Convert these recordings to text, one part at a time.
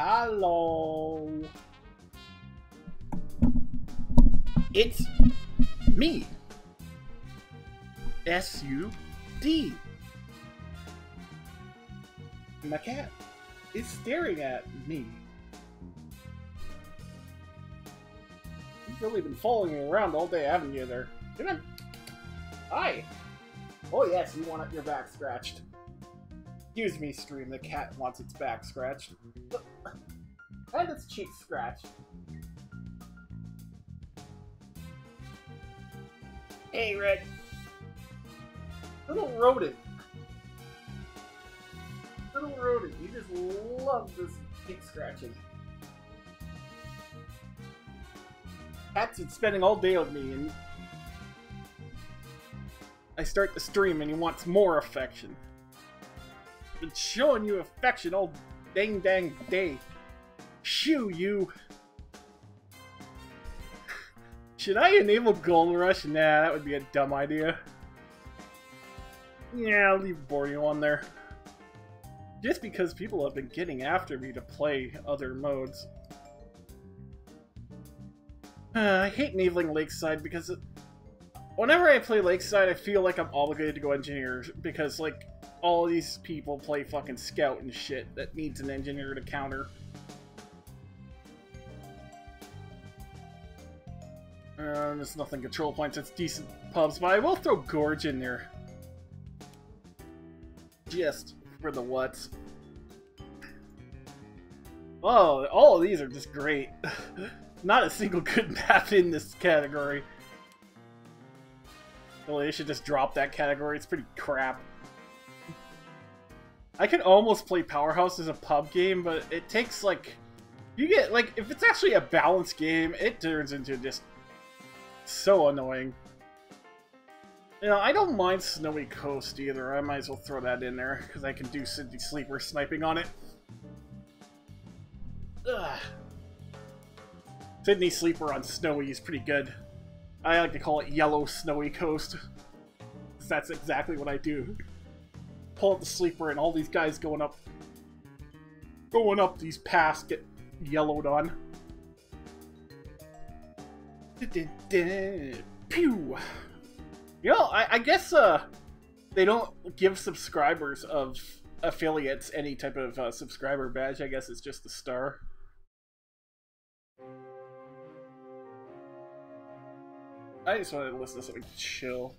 Hello. It's me. S U D. My cat is staring at me. You've really been following me around all day, haven't you there? Come on. Hi. Oh yes, you want your back scratched. Excuse me, stream. The cat wants its back scratched. Oh, and its cheek scratched. Hey, Red. Little rodent. Little rodent. You just love this cheek scratching. Cat's spending all day with me, and I start the stream, and he wants more affection. Been showing you affection all dang dang day. Shoo you! Should I enable Gold Rush? Nah, that would be a dumb idea. Yeah, I'll leave Borneo on there. Just because people have been getting after me to play other modes. Uh, I hate enabling Lakeside because it, whenever I play Lakeside, I feel like I'm obligated to go engineer because, like, all these people play fucking Scout and shit that needs an engineer to counter. Uh, there's nothing control points, it's decent pubs, but I will throw Gorge in there. Just for the what. Oh, all of these are just great. Not a single good map in this category. Really, they should just drop that category, it's pretty crap. I could almost play Powerhouse as a pub game, but it takes, like... You get, like, if it's actually a balanced game, it turns into just so annoying. You know, I don't mind Snowy Coast either. I might as well throw that in there, because I can do Sydney Sleeper sniping on it. Ugh. Sydney Sleeper on Snowy is pretty good. I like to call it Yellow Snowy Coast. That's exactly what I do. Pull up the Sleeper and all these guys going up... Going up these paths get yellowed on. Pew! You know, I, I guess uh, they don't give subscribers of affiliates any type of uh, subscriber badge. I guess it's just the star. I just wanted to listen to something chill.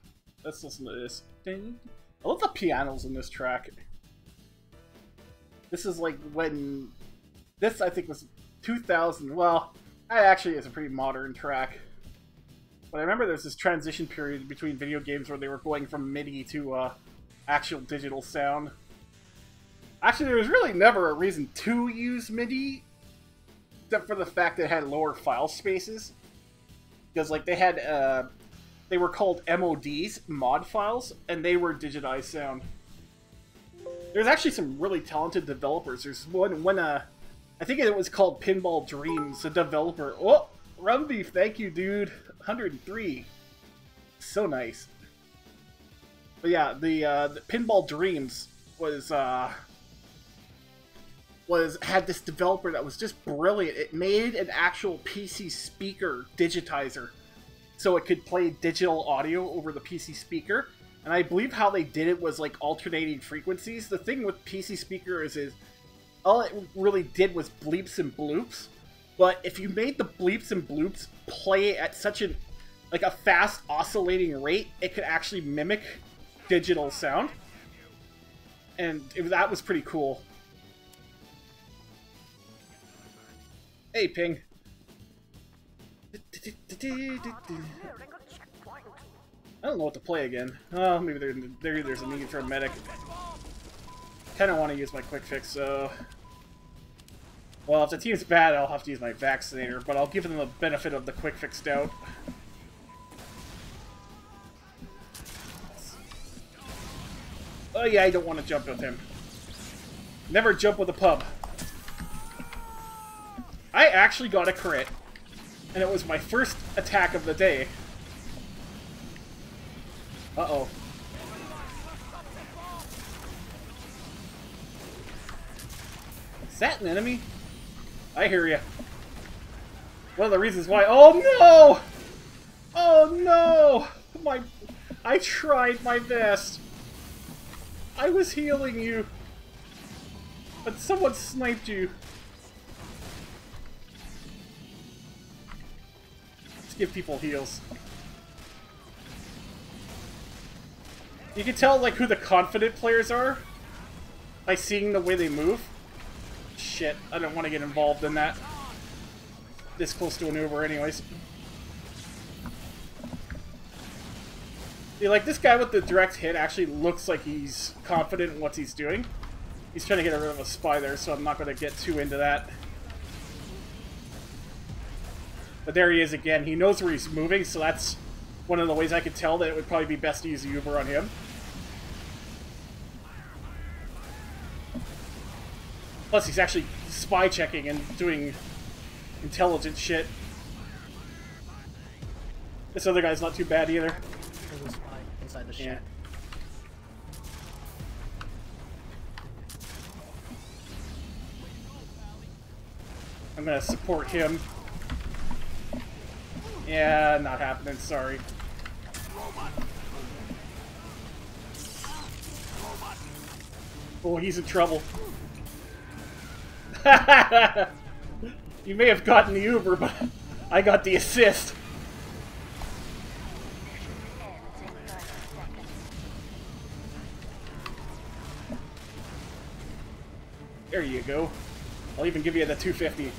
Let's listen to this. Ding. I love the pianos in this track. This is like when... This, I think, was 2000. Well, that actually is a pretty modern track. But I remember there's this transition period between video games where they were going from MIDI to uh, actual digital sound. Actually, there was really never a reason to use MIDI, except for the fact that it had lower file spaces. Because, like, they had, uh, they were called MODs, mod files, and they were digitized sound. There's actually some really talented developers. There's one, when, uh, I think it was called Pinball Dreams, a developer. Oh, Rum Beef, thank you, dude. 103. So nice. But yeah, the, uh, the Pinball Dreams was uh, was had this developer that was just brilliant. It made an actual PC speaker digitizer, so it could play digital audio over the PC speaker. And I believe how they did it was like alternating frequencies. The thing with PC speakers is all it really did was bleeps and bloops. But if you made the bleeps and bloops play at such an like a fast oscillating rate, it could actually mimic digital sound. And it, that was pretty cool. Hey, Ping. I don't know what to play again. Oh, maybe there, there there's a need for a medic. Kinda want to use my quick fix, so... Well, if the team's bad, I'll have to use my vaccinator, but I'll give them the benefit of the quick fix doubt. Oh yeah, I don't want to jump with him. Never jump with a pub. I actually got a crit. And it was my first attack of the day. Uh-oh. Is that an enemy? I hear you. One of the reasons why. Oh no! Oh no! My, I tried my best. I was healing you, but someone sniped you. Let's give people heals. You can tell like who the confident players are by seeing the way they move. Shit, I don't want to get involved in that. This close to an Uber anyways. See, like, this guy with the direct hit actually looks like he's confident in what he's doing. He's trying to get rid of a spy there, so I'm not going to get too into that. But there he is again. He knows where he's moving, so that's one of the ways I could tell that it would probably be best to use the Uber on him. Plus, he's actually spy checking and doing intelligent shit. This other guy's not too bad either. There's a spy inside the Yeah. I'm gonna support him. Yeah, not happening, sorry. Oh, he's in trouble. you may have gotten the Uber, but I got the assist. There you go. I'll even give you the 250.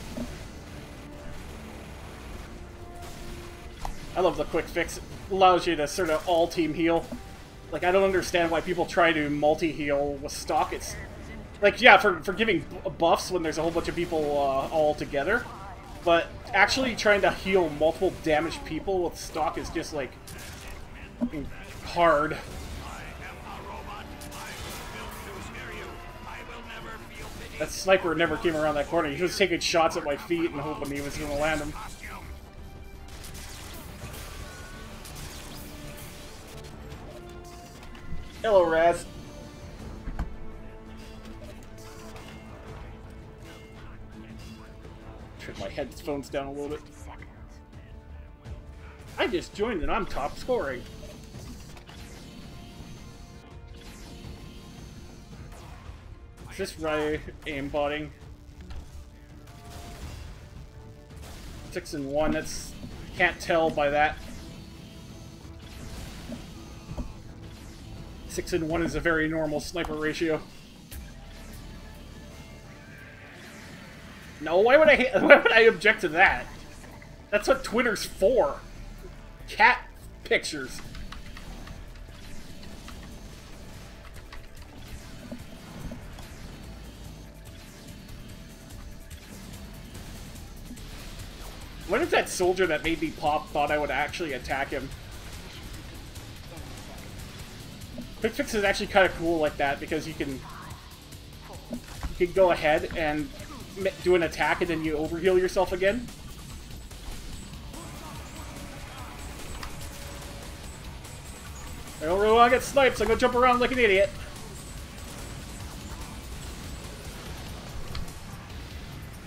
I love the quick fix. It allows you to sort of all-team heal. Like, I don't understand why people try to multi-heal with stock. It's... Like, yeah, for, for giving buffs when there's a whole bunch of people uh, all together. But actually trying to heal multiple damaged people with stock is just, like, hard. That sniper never came around that corner. He was taking shots at my feet and hoping he was going to land them. Hello, Raz. Turn my headphones down a little bit. I just joined and I'm top scoring. Is this right aimbotting? Six and one, that's can't tell by that. Six and one is a very normal sniper ratio. No, why would I why would I object to that? That's what Twitter's for. Cat pictures. What if that soldier that made me pop thought I would actually attack him? Quick Fix is actually kind of cool like that because you can you can go ahead and do an attack and then you overheal yourself again. I don't really want to get sniped, so I'm gonna jump around like an idiot.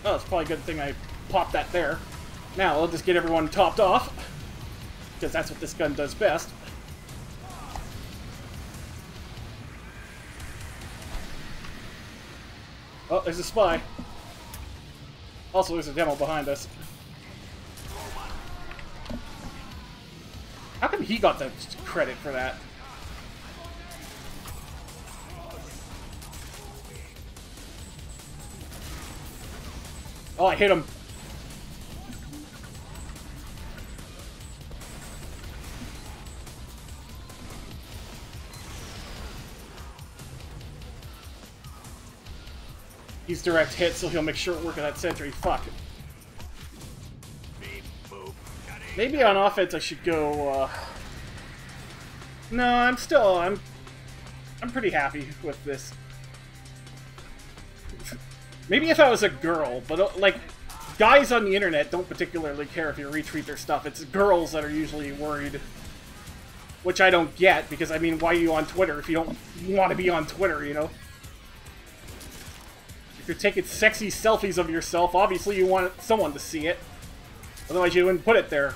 Oh, it's probably a good thing I popped that there. Now, I'll just get everyone topped off. Because that's what this gun does best. Oh, there's a spy. Also, there's a demo behind us. How come he got the credit for that? Oh, I hit him. He's direct hit, so he'll make sure it work of that sentry. Fuck. Maybe on offense I should go, uh... No, I'm still, I'm... I'm pretty happy with this. Maybe if I was a girl, but, uh, like, guys on the internet don't particularly care if you retweet their stuff. It's girls that are usually worried. Which I don't get, because, I mean, why are you on Twitter if you don't want to be on Twitter, you know? If you're taking sexy selfies of yourself, obviously you want someone to see it. Otherwise you wouldn't put it there.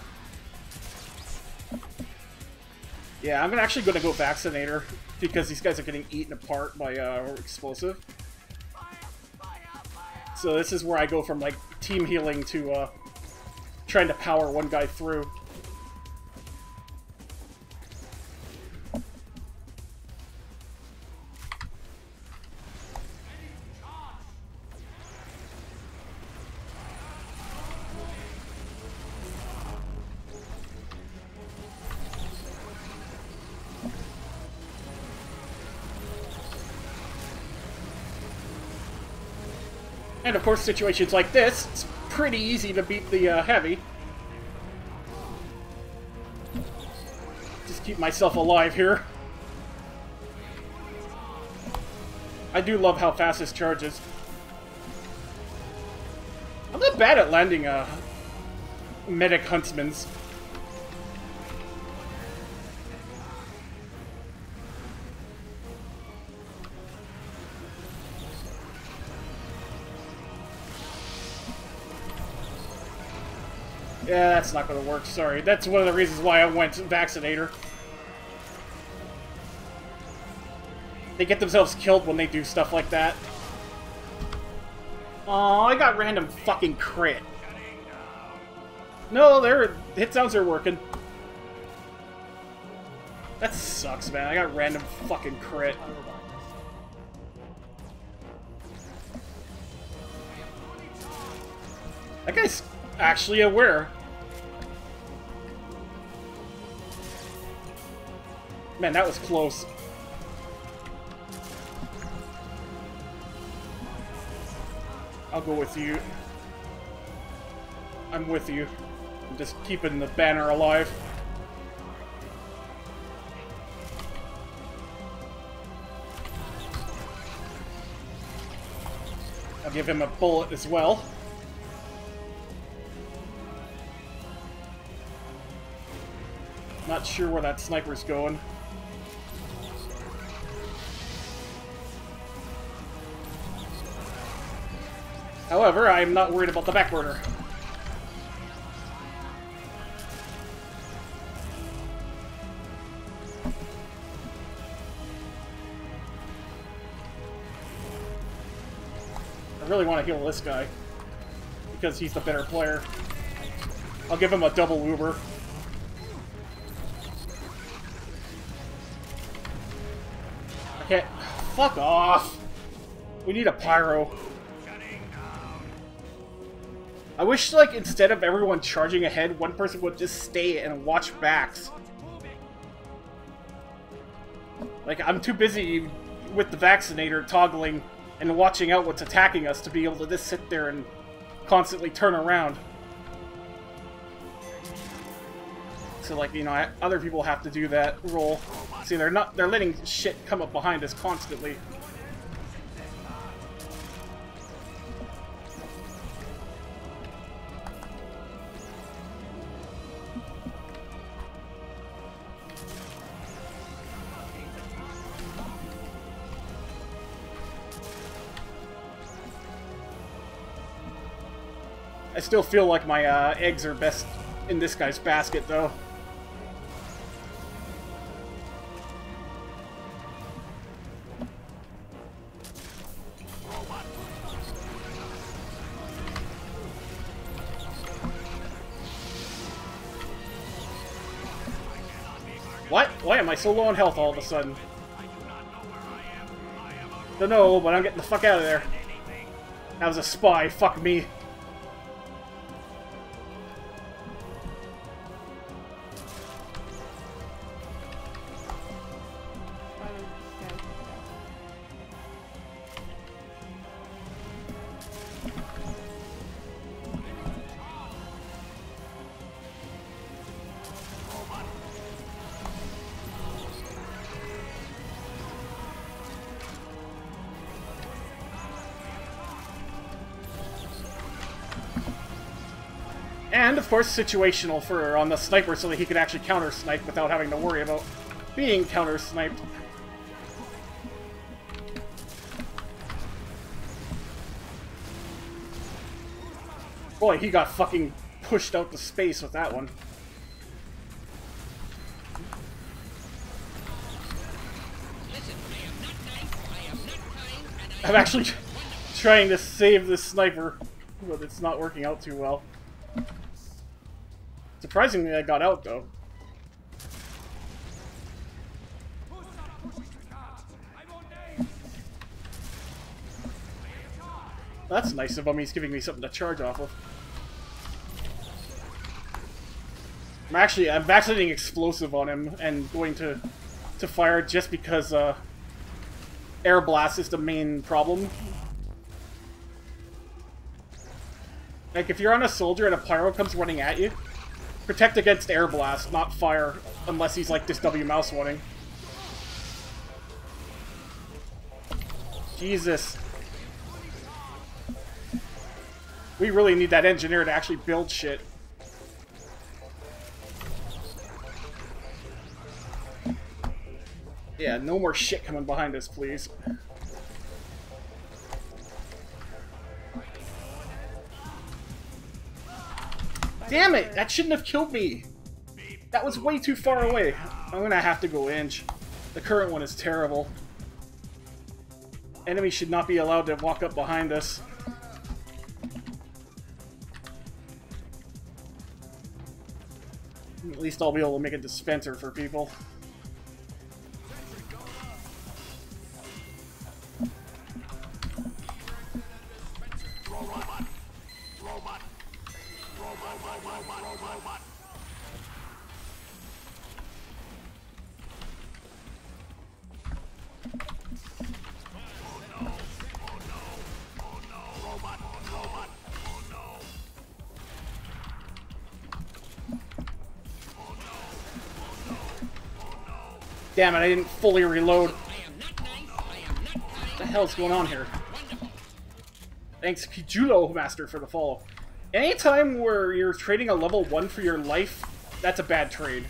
Yeah, I'm actually going to go Vaccinator because these guys are getting eaten apart by uh, explosive. So this is where I go from like team healing to uh, trying to power one guy through. Course, situations like this, it's pretty easy to beat the uh, heavy. Just keep myself alive here. I do love how fast this charges. I'm not bad at landing uh, medic huntsmans. Yeah, that's not gonna work, sorry. That's one of the reasons why I went Vaccinator. They get themselves killed when they do stuff like that. Oh, I got random fucking crit. No, their hit sounds are working. That sucks, man. I got random fucking crit. That guy's actually aware. Man, that was close. I'll go with you. I'm with you. I'm just keeping the banner alive. I'll give him a bullet as well. Not sure where that sniper's going. However, I'm not worried about the back burner. I really want to heal this guy. Because he's the better player. I'll give him a double Uber. Okay, fuck off! We need a pyro. I wish, like, instead of everyone charging ahead, one person would just stay and watch backs. Like, I'm too busy with the vaccinator toggling and watching out what's attacking us to be able to just sit there and constantly turn around. So, like, you know, other people have to do that role. See, they're not, they're letting shit come up behind us constantly. Still feel like my uh, eggs are best in this guy's basket, though. What? Why am I so low on health all of a sudden? Don't know, but I'm getting the fuck out of there. That was a spy. Fuck me. Of course, situational for on the sniper so that he could actually counter-snipe without having to worry about being counter-sniped. Boy, he got fucking pushed out to space with that one. I'm actually trying to save this sniper, but it's not working out too well. Surprisingly, I got out, though. That's nice of him. He's giving me something to charge off of. I'm actually I'm vaccinating explosive on him and going to to fire just because uh, air blast is the main problem. Like if you're on a soldier and a pyro comes running at you, protect against air blast, not fire, unless he's like this W mouse warning. Jesus. We really need that engineer to actually build shit. Yeah, no more shit coming behind us, please. Damn it! That shouldn't have killed me! That was way too far away. I'm gonna have to go engie. The current one is terrible. Enemies should not be allowed to walk up behind us. At least I'll be able to make a dispenser for people. Damn it, I didn't fully reload. What the hell's going on here? Thanks, Kijulo Master, for the follow. Anytime where you're trading a level 1 for your life, that's a bad trade.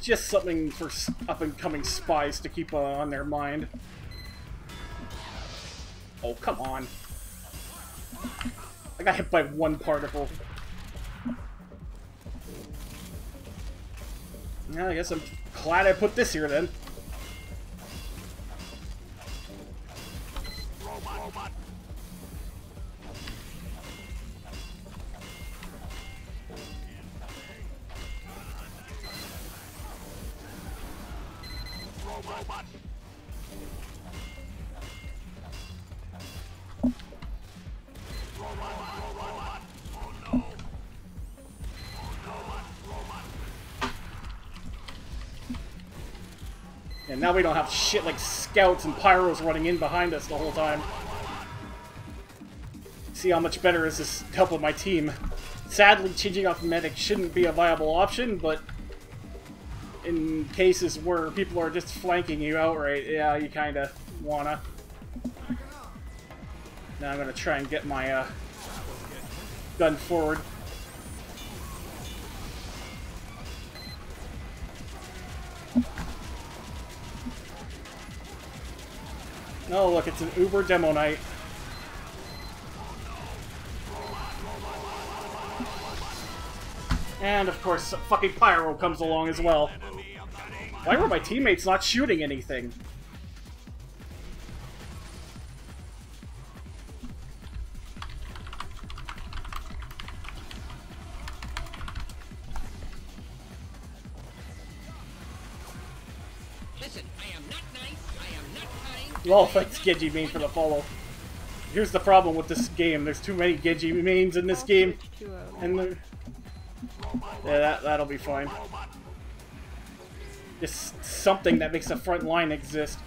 Just something for up-and-coming spies to keep uh, on their mind. Oh, come on. I got hit by one particle. Yeah, I guess I'm glad I put this here then. Now we don't have shit like scouts and pyros running in behind us the whole time. See how much better is this help of my team. Sadly, changing off medic shouldn't be a viable option, but in cases where people are just flanking you outright, yeah, you kind of wanna. Now I'm gonna try and get my uh, gun forward. Oh, look, it's an Uber Demo Knight. And, of course, fucking Pyro comes along as well. Why were my teammates not shooting anything? Well, thanks, Genji main, for the follow. Here's the problem with this game. There's too many Genji mains in this game. And. Yeah, that, that'll be fine. Just something that makes the front line exist.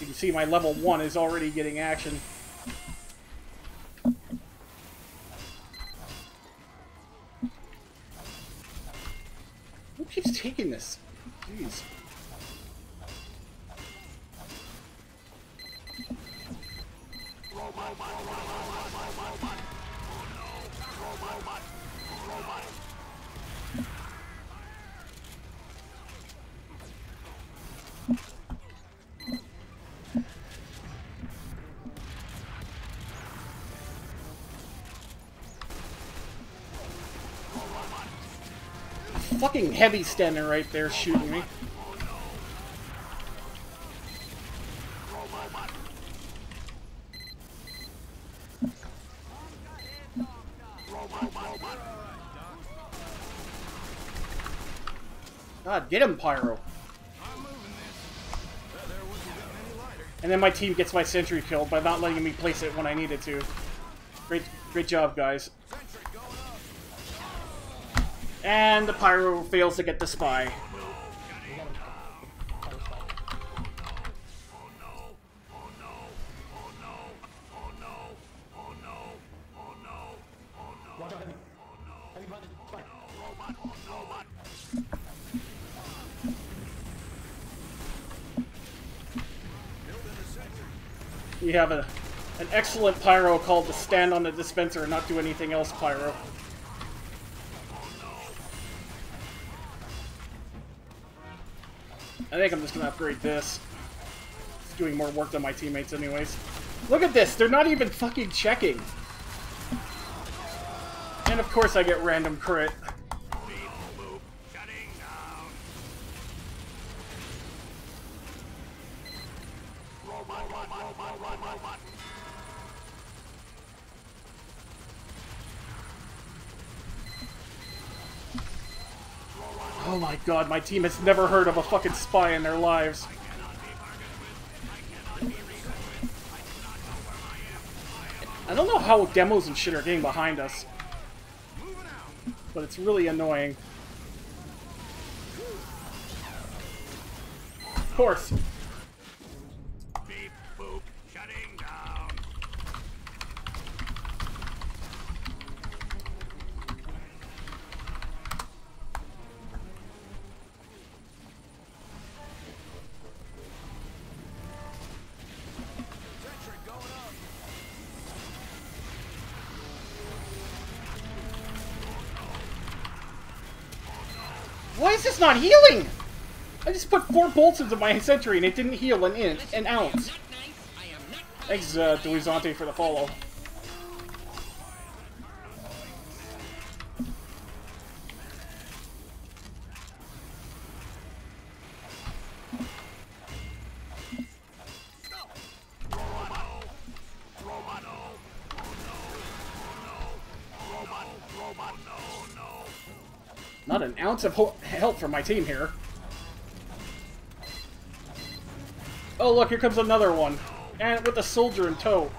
You can see my level 1 is already getting action. Who keeps taking this? Fucking heavy standing right there shooting me. God, get him, Pyro. And then my team gets my sentry killed by not letting me place it when I needed to. Great, great job, guys. And the Pyro fails to get the spy. We have a an excellent Pyro called the Stand on the Dispenser and not do anything else Pyro. I think I'm just gonna upgrade this. It's doing more work than my teammates anyways. Look at this, they're not even fucking checking. And of course I get random crit. God, my team has never heard of a fucking spy in their lives. I don't know how demos and shit are getting behind us. But it's really annoying. Of course. Not healing? I just put four bolts into my sentry and it didn't heal an inch, an ounce. Not nice. I am not Thanks, uh, Duizante, for the follow. Not an ounce of help from my team here. Oh, look, here comes another one. And with a soldier in tow.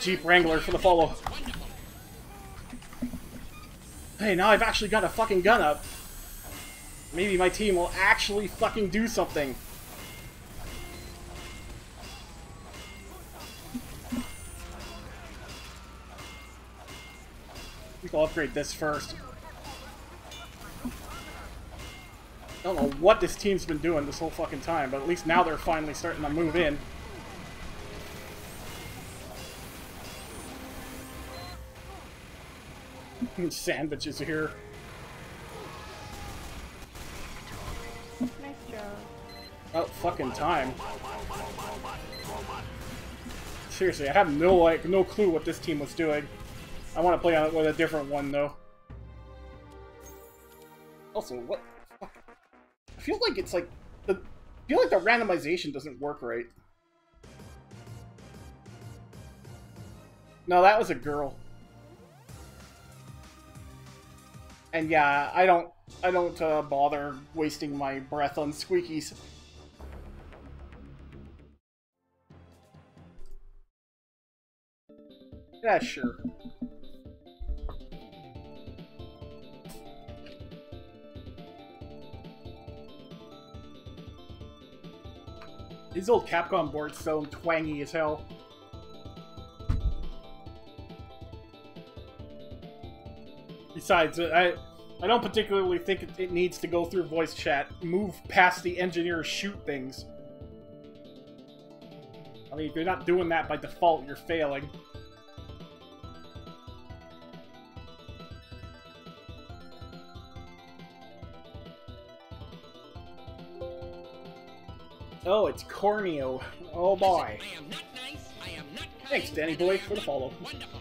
Jeep Wrangler, for the follow. Hey, now I've actually got a fucking gun up. Maybe my team will actually fucking do something. I think I'll upgrade this first. I don't know what this team's been doing this whole fucking time, but at least now they're finally starting to move in. Sandwiches here. Nice job. Oh, fucking time. Seriously, I have no like no clue what this team was doing. I want to play on it with a different one though. Also, what? fuck? I feel like it's like the. I feel like the randomization doesn't work right. No, that was a girl. And yeah, I don't, I don't uh, bother wasting my breath on squeakies. Yeah, sure. These old Capcom boards sound twangy as hell. Besides, I I don't particularly think it, it needs to go through voice chat. Move past the engineer shoot things. I mean, if you're not doing that by default, you're failing. Oh, it's Borneo. Oh boy. I am not nice. I am not kind. Thanks, Danny boy, for the follow. Wonderful.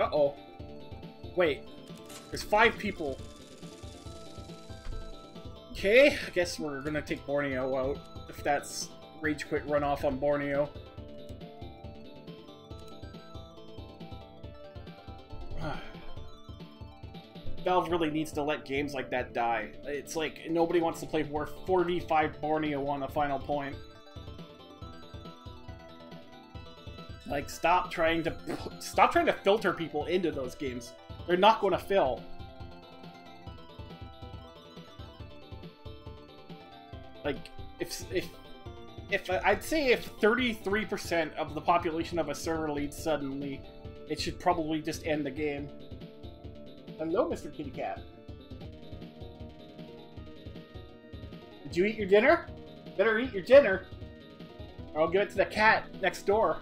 Uh-oh. Wait. There's five people. Okay, I guess we're gonna take Borneo out, if that's Rage Quit runoff on Borneo. Valve really needs to let games like that die. It's like nobody wants to play War 4v5 Borneo on the final point. Like, stop trying to stop trying to filter people into those games. They're not going to fill. Like, if if if I'd say if 33% of the population of a server leaves suddenly, it should probably just end the game. Hello, Mr. Kitty Cat. Did you eat your dinner? Better eat your dinner. Or I'll give it to the cat next door.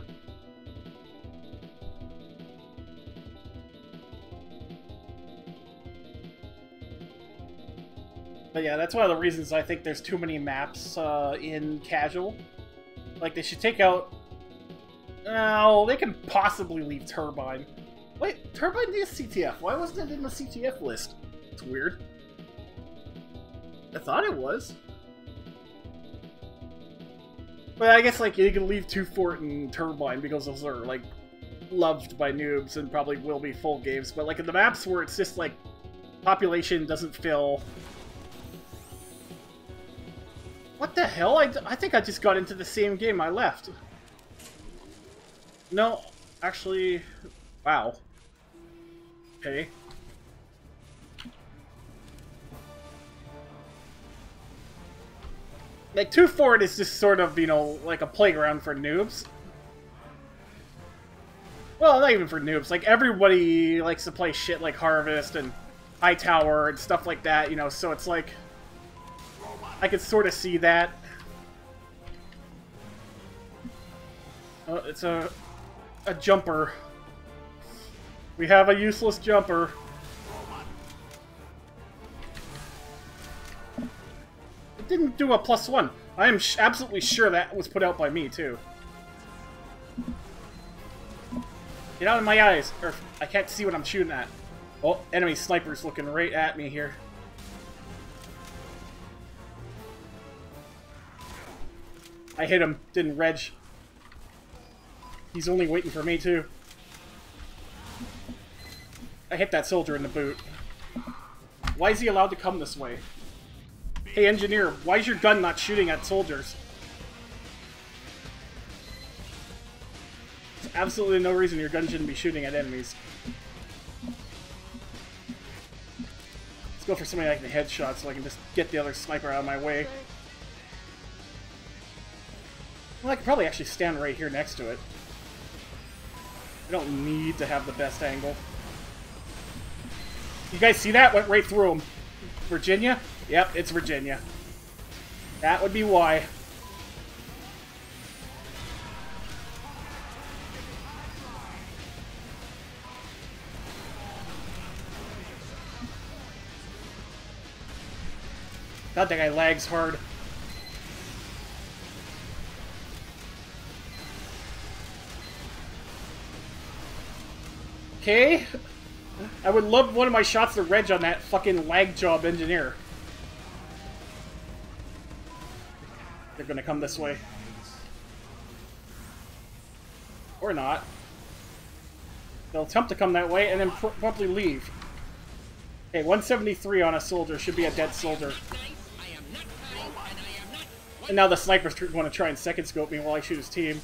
But yeah, that's one of the reasons I think there's too many maps uh, in casual. Like, they should take out... Oh, they can possibly leave Turbine. Wait, Turbine is CTF. Why wasn't it in the CTF list? It's weird. I thought it was. But I guess, like, you can leave Two Fort and Turbine because those are, like, loved by noobs and probably will be full games. But, like, in the maps where it's just, like, population doesn't fill... What the hell? I, I think I just got into the same game I left. No, actually... Wow. Okay. Like, Two Fort is just sort of, you know, like a playground for noobs. Well, not even for noobs. Like, everybody likes to play shit like Harvest and High Tower and stuff like that, you know, so it's like... I could sort of see that. Oh, it's a... a jumper. We have a useless jumper. It didn't do a plus one. I am absolutely sure that was put out by me, too. Get out of my eyes, or I can't see what I'm shooting at. Oh, enemy sniper's looking right at me here. I hit him, didn't reg. He's only waiting for me, too. I hit that soldier in the boot. Why is he allowed to come this way? Hey, engineer, why is your gun not shooting at soldiers? There's absolutely no reason your gun shouldn't be shooting at enemies. Let's go for somebody like the headshot so I can just get the other sniper out of my way. Well, I could probably actually stand right here next to it. I don't need to have the best angle. You guys see that? Went right through him. Virginia? Yep, it's Virginia. That would be why. God, that guy lags hard. Okay. I would love one of my shots to reg on that fucking lag job engineer. They're gonna come this way. Or not. They'll attempt to come that way and then pr promptly leave. Okay, 173 on a soldier. Should be a dead soldier. And now the sniper's going to try and second scope me while I shoot his team.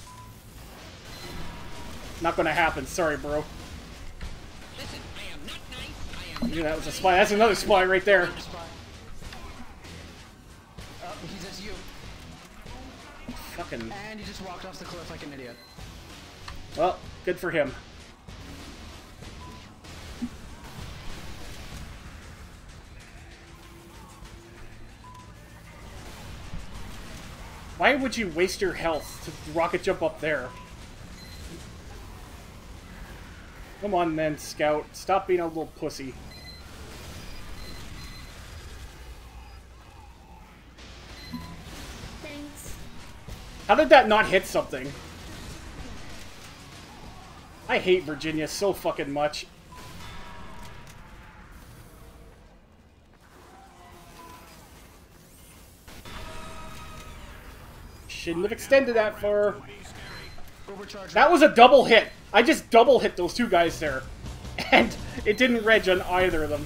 Not going to happen. Sorry, bro. That was a spy. That's another spy right there. Oh, he's Fucking. And he just walked off the cliff like an idiot. Well, good for him. Why would you waste your health to rocket jump up there? Come on then, Scout. Stop being a little pussy. How did that not hit something? I hate Virginia so fucking much. Shouldn't have extended that far. That was a double hit. I just double hit those two guys there. And it didn't reg on either of them.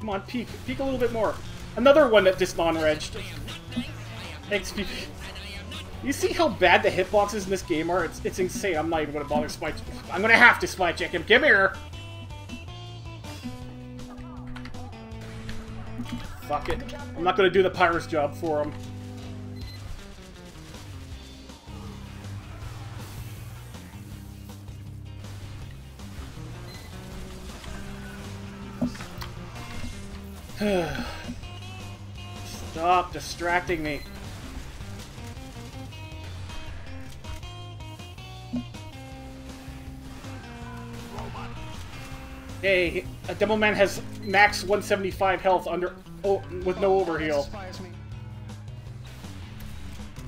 Come on, peek. Peek a little bit more. Another one that just non-regged. Thanks, You see how bad the hitboxes in this game are? It's, it's insane. I'm not even gonna bother spy. I'm gonna have to spy check him. Come here. Fuck it. I'm not gonna do the pyro's job for him. Stop distracting me. Hey, a demo man has max 175 health under oh, with no overheal,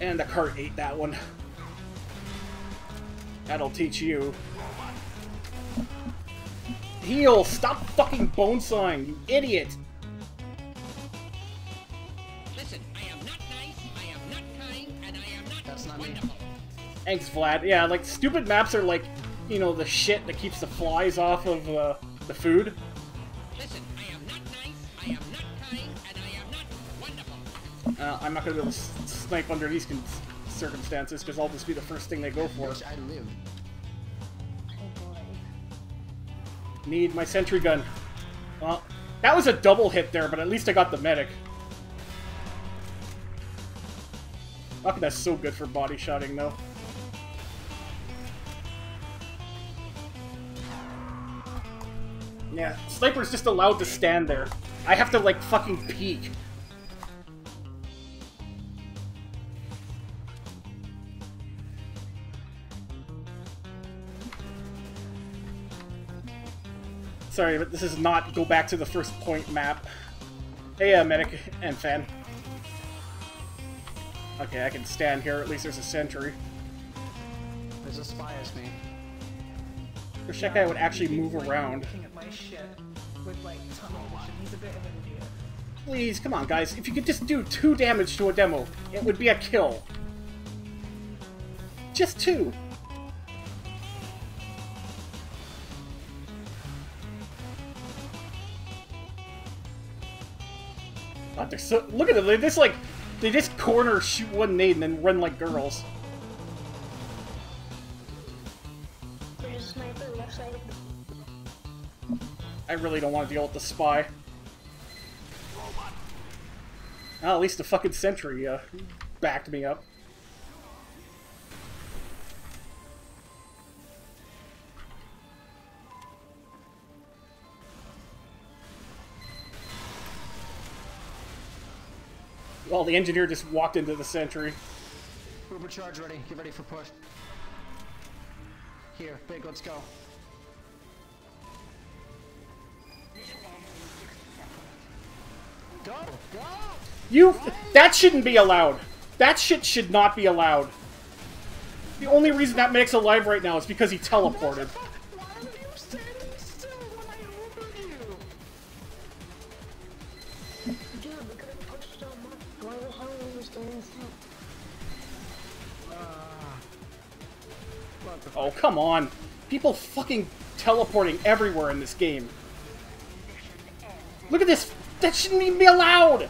and the cart ate that one. That'll teach you. Heal! Stop fucking bone sawing, you idiot! Thanks, Vlad. Yeah, like, stupid maps are like, you know, the shit that keeps the flies off of uh, the food. Listen, I am not nice, I am not kind, and I am not wonderful. Uh, I'm not gonna be able to s- snipe under these con- circumstances, because I'll just be the first thing they go for. I lived. Oh. Need my sentry gun. Well, that was a double hit there, but at least I got the medic. That's so good for body shotting, though. Yeah, sniper's just allowed to stand there. I have to, like, fucking peek. Sorry, but this is not go back to the first point map. Hey, uh, medic and fan. Okay, I can stand here. At least there's a sentry. There's a spy as me. Wish that guy would actually move around. Looking at my shit with like tunnel vision. He's a bit of an idiot. Please, come on, guys. If you could just do two damage to a demo, it would be a kill. Just two. God, they're so look at them. They just like they just corner shoot one nade and then run like girls. I really don't want to deal with the spy. At least the fucking sentry uh, backed me up. Well, the engineer just walked into the sentry. Uber charge ready. Get ready for push. Here, big, let's go. Go! Go! You- that shouldn't be allowed. That shit should not be allowed. The only reason that Medic's alive right now is because he teleported. Oh, come on. People fucking teleporting everywhere in this game. Look at this. That shouldn't even be allowed.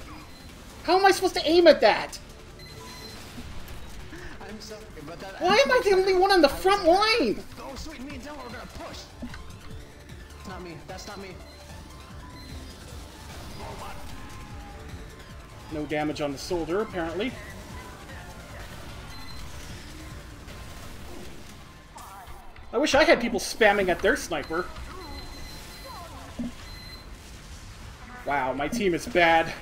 How am I supposed to aim at that? I'm sorry, but that. Why am I the only one on the front line? Oh, sweet, me and Dylan are gonna push. It's not me. That's not me. No damage on the soldier, apparently. I wish I had people spamming at their sniper. Wow, my team is bad.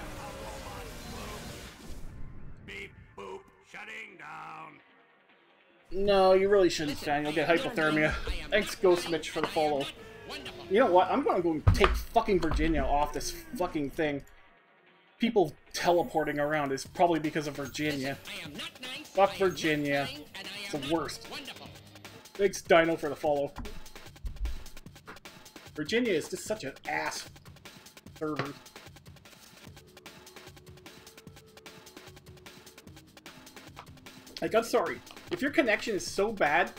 No, you really shouldn't, Stan. You'll get hypothermia. Thanks, Ghost Mitch, for the follow. You know what? I'm gonna go take fucking Virginia off this fucking thing. People teleporting around is probably because of Virginia. Fuck Virginia. It's the worst. Thanks, Dino, for the follow. Virginia is just such an ass server. Like, I'm sorry. If your connection is so bad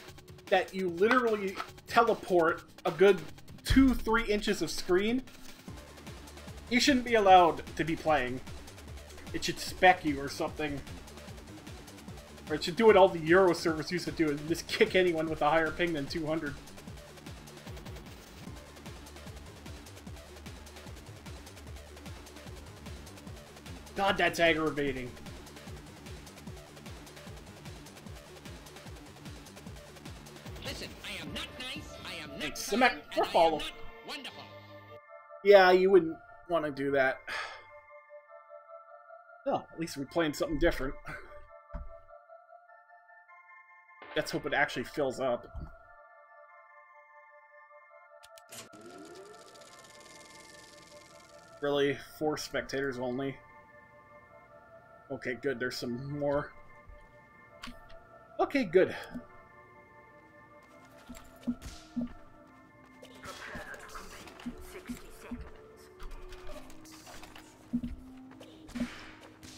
that you literally teleport a good two, three inches of screen, you shouldn't be allowed to be playing. It should spec you or something. Or it should do what all the Euro servers used to do and just kick anyone with a higher ping than 200. God, that's aggravating. Listen, I am not nice. I am not Thanks, kind, Zemek, and for follow. Yeah, you wouldn't want to do that. Oh, at least we're playing something different. Let's hope it actually fills up. Really? Four spectators only? Okay, good. There's some more. Okay, good.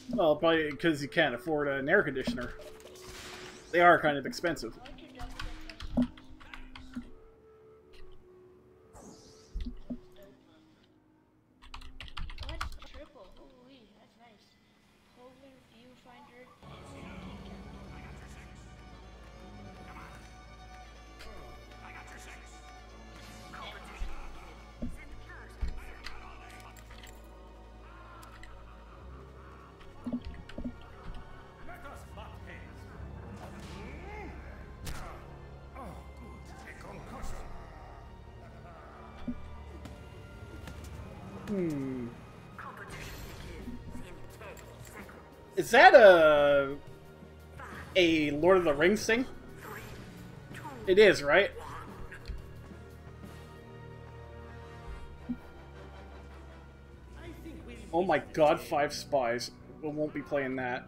Well, probably because you can't afford an air conditioner. They are kind of expensive. Is that a a Lord of the Rings thing? It is, right? Oh my god, five spies. We won't be playing that.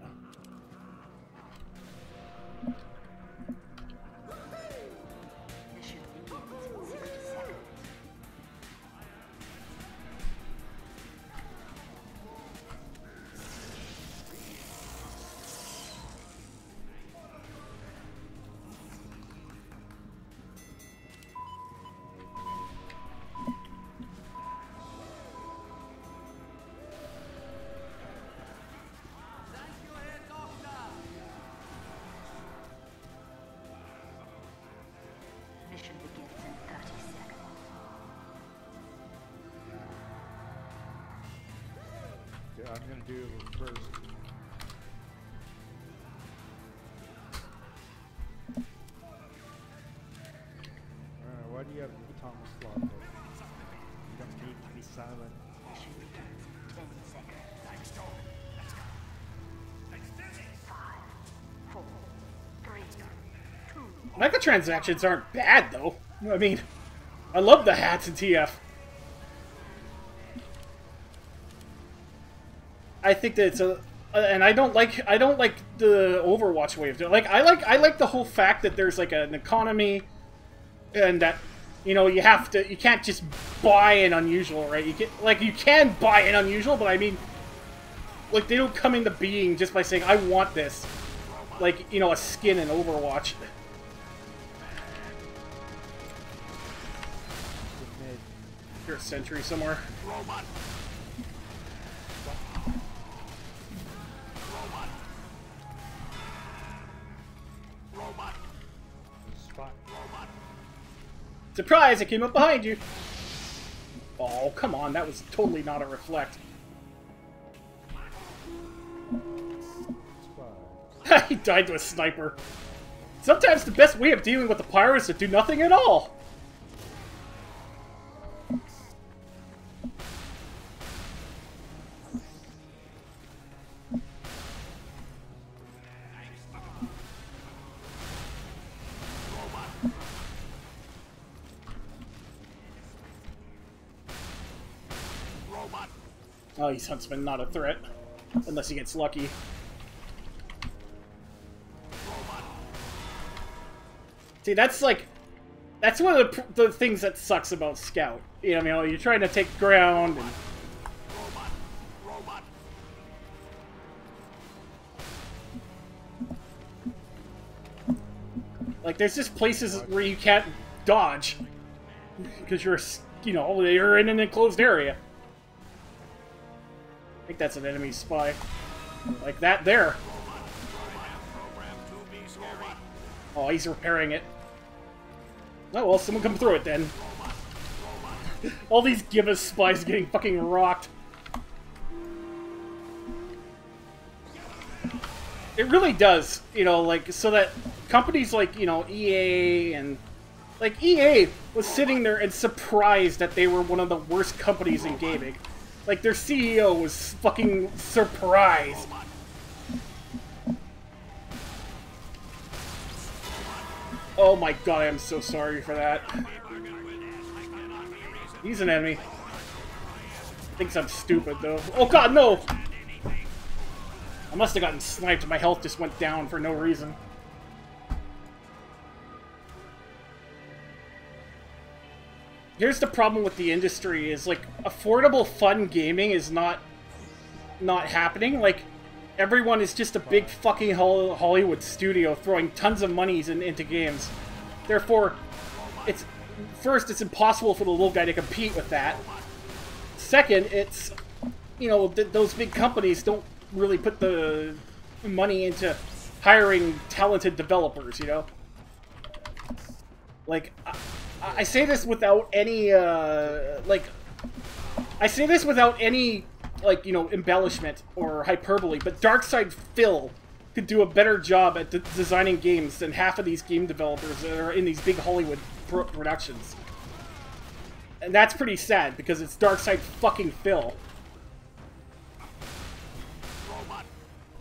Microtransactions aren't bad, though. I mean, I love the hats in TF. I think that it's a, and I don't like I don't like the Overwatch way of doing. Like I like I like the whole fact that there's like an economy, and that you know you have to you can't just buy an unusual, right? You can like you can buy an unusual, but I mean, like they don't come into being just by saying I want this, like you know a skin in Overwatch. 4th century somewhere. robot Roman. Surprise! I came up behind you! Oh, come on, that was totally not a reflect. he died to a sniper. Sometimes the best way of dealing with the pyros is to do nothing at all! Huntsman, not a threat. Unless he gets lucky. See, that's like... That's one of the, the things that sucks about Scout. You know, I mean, you're trying to take ground and... Like, there's just places where you can't dodge. Because you're, you know, you're in an enclosed area. I think that's an enemy spy. Like that there. Oh, he's repairing it. Oh well, someone come through it then. All these Gibus spies getting fucking rocked. It really does, you know, like so that companies like you know EA and like EA was sitting there and surprised that they were one of the worst companies in gaming. Like their CEO was fucking surprised. Oh my god, I'm so sorry for that. He's an enemy. Thinks I'm stupid though. Oh god, no! I must have gotten sniped. My health just went down for no reason. Here's the problem with the industry is like affordable fun gaming is not not happening. Like everyone is just a big fucking Hollywood studio throwing tons of monies in, into games. Therefore, it's first it's impossible for the little guy to compete with that. Second, it's you know th- those big companies don't really put the money into hiring talented developers. You know, like I say this without any uh, like I say this without any like you know embellishment or hyperbole, but DarksydePhil could do a better job at de- designing games than half of these game developers that are in these big Hollywood pro- productions. And that's pretty sad because it's Darksyde fucking Phil.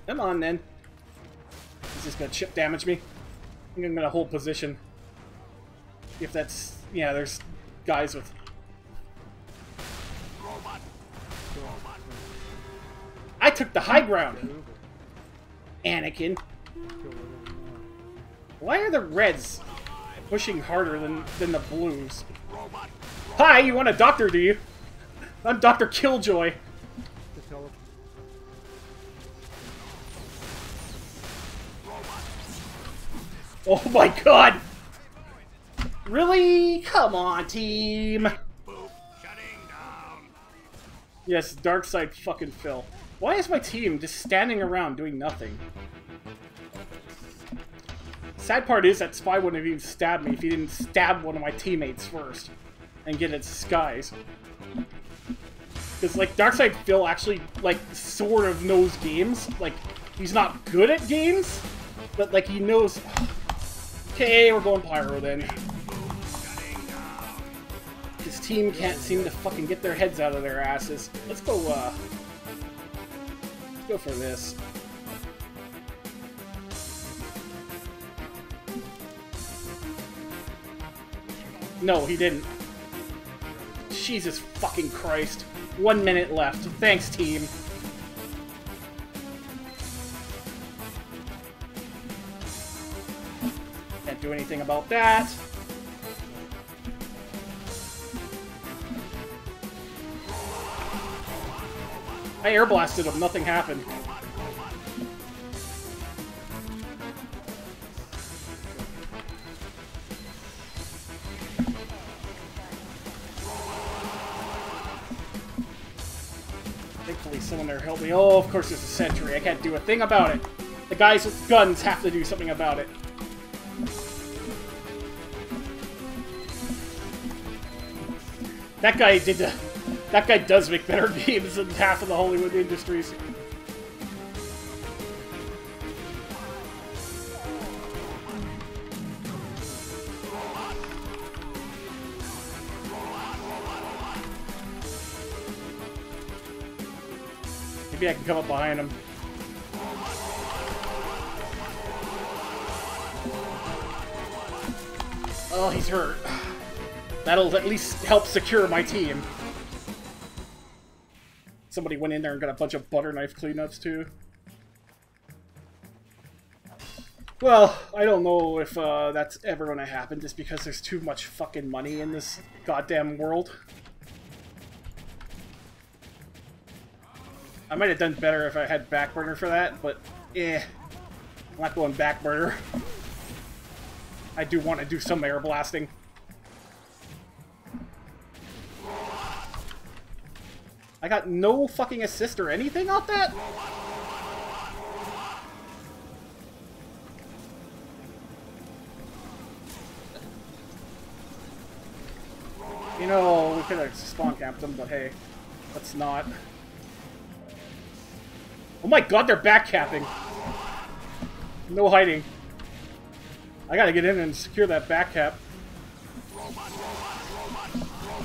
Come on then. He's just gonna chip damage me. I think I'm gonna hold position. If that's yeah, there's guys with I took the high ground. Anakin. Why are the reds pushing harder than than the blues? Hi, you want a doctor, do you? I'm Dr. Killjoy. Oh my god! Really? Come on, team! Yes, Darksyde fucking Phil. Why is my team just standing around doing nothing? Sad part is that Spy wouldn't have even stabbed me if he didn't stab one of my teammates first and get its skies. Because, like, Darkside Phil actually, like, sort of knows games. Like, he's not good at games, but, like, he knows... Okay, we're going Pyro then. His team can't seem to fucking get their heads out of their asses. Let's go, uh... Let's go for this. No, he didn't. Jesus fucking Christ. One minute left. Thanks, team. Can't do anything about that. I air blasted him, nothing happened. Thankfully someone there helped me. Oh, of course there's a sentry. I can't do a thing about it. The guys with guns have to do something about it. That guy did the, that guy does make better games than half of the Hollywood industries. Maybe I can come up behind him. Oh, he's hurt. That'll at least help secure my team. Somebody went in there and got a bunch of butter knife cleanups too. Well, I don't know if uh, that's ever going to happen just because there's too much fucking money in this goddamn world. I might have done better if I had backburner for that, but eh. I'm not going backburner. I do want to do some air blasting. I got no fucking assist or anything off that? You know, we could have spawn camped them, but hey, let's not. Oh my god, they're back capping. No hiding. I gotta get in and secure that back cap.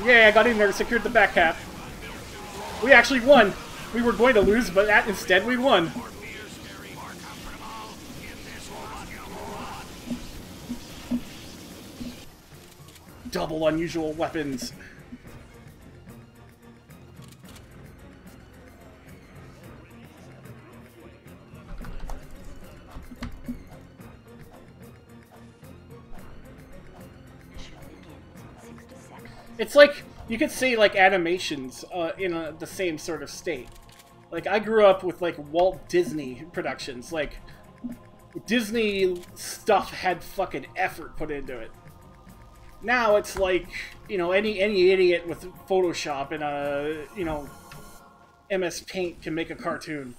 Yeah, I got in there and secured the back cap. We actually won. We were going to lose, but that, instead we won. Double unusual weapons. Mission begins in 60 seconds. It's like you could say like animations uh, in a, the same sort of state. Like I grew up with like Walt Disney productions. Like Disney stuff had fucking effort put into it. Now it's like you know any any idiot with Photoshop and a you know MS Paint can make a cartoon.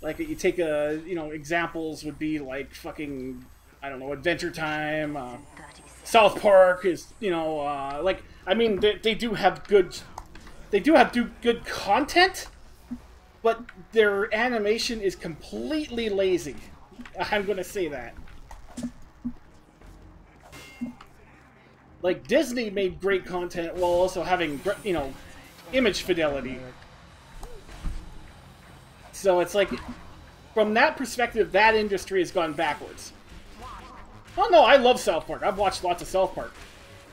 Like you take a you know examples would be like fucking I don't know Adventure Time. Uh, 30 seconds. South Park is, you know, uh, like I mean, they, they do have good, they do have do good content, but their animation is completely lazy. I'm gonna say that. Like Disney made great content while also having, you know, image fidelity. So it's like, from that perspective, that industry has gone backwards. Oh no, I love South Park. I've watched lots of South Park.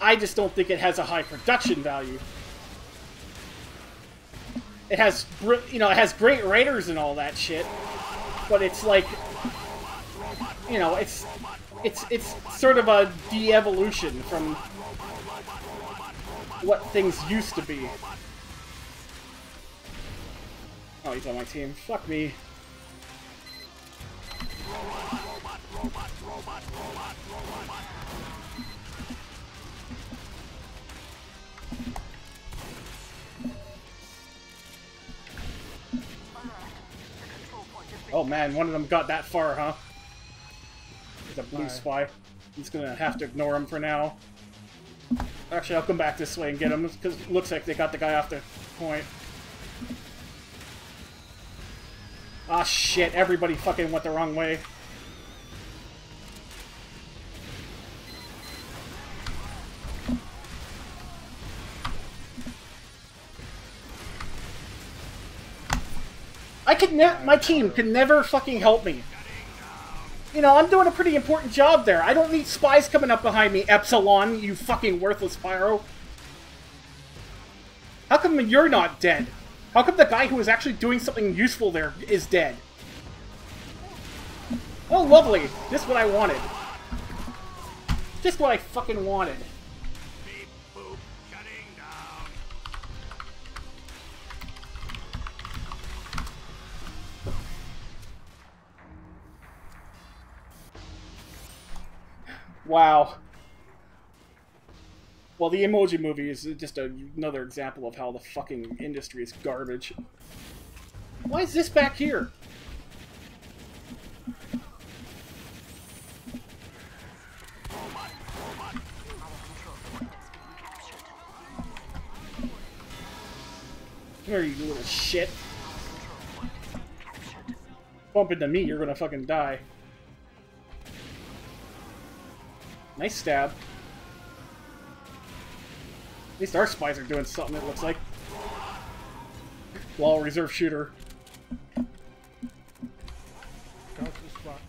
I just don't think it has a high production value. It has, you know, it has great writers and all that shit, but it's like, you know, it's, it's, it's sort of a de-evolution from what things used to be. Oh, he's on my team. Fuck me. Oh man, one of them got that far, huh? The blue spy. He's gonna have to ignore him for now. Actually, I'll come back this way and get him, because it looks like they got the guy off the point. Ah shit, everybody fucking went the wrong way. I could my team can never fucking help me. You know, I'm doing a pretty important job there. I don't need spies coming up behind me, Epsilon, you fucking worthless pyro. How come you're not dead? How come the guy who was actually doing something useful there is dead? Oh, lovely. Just what I wanted. Just what I fucking wanted. Wow. Well, the Emoji Movie is just a, another example of how the fucking industry is garbage. Why is this back here? Come here, you little shit. Bump into me, you're gonna fucking die. Nice stab. At least our spies are doing something, it looks like. Wall reserve shooter. Couch is fucked.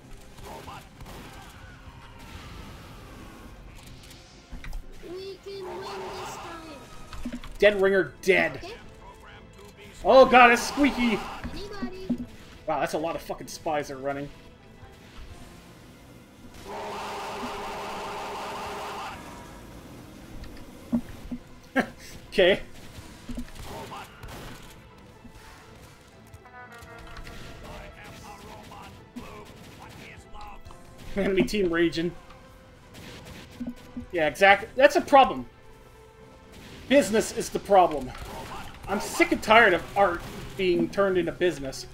We can win this time. Dead Ringer dead. Okay? Oh god, it's squeaky! Anybody? Wow, that's a lot of fucking spies are running. Okay. Enemy team raging. Yeah, exactly. That's a problem. Business is the problem. I'm sick and tired of art being turned into business.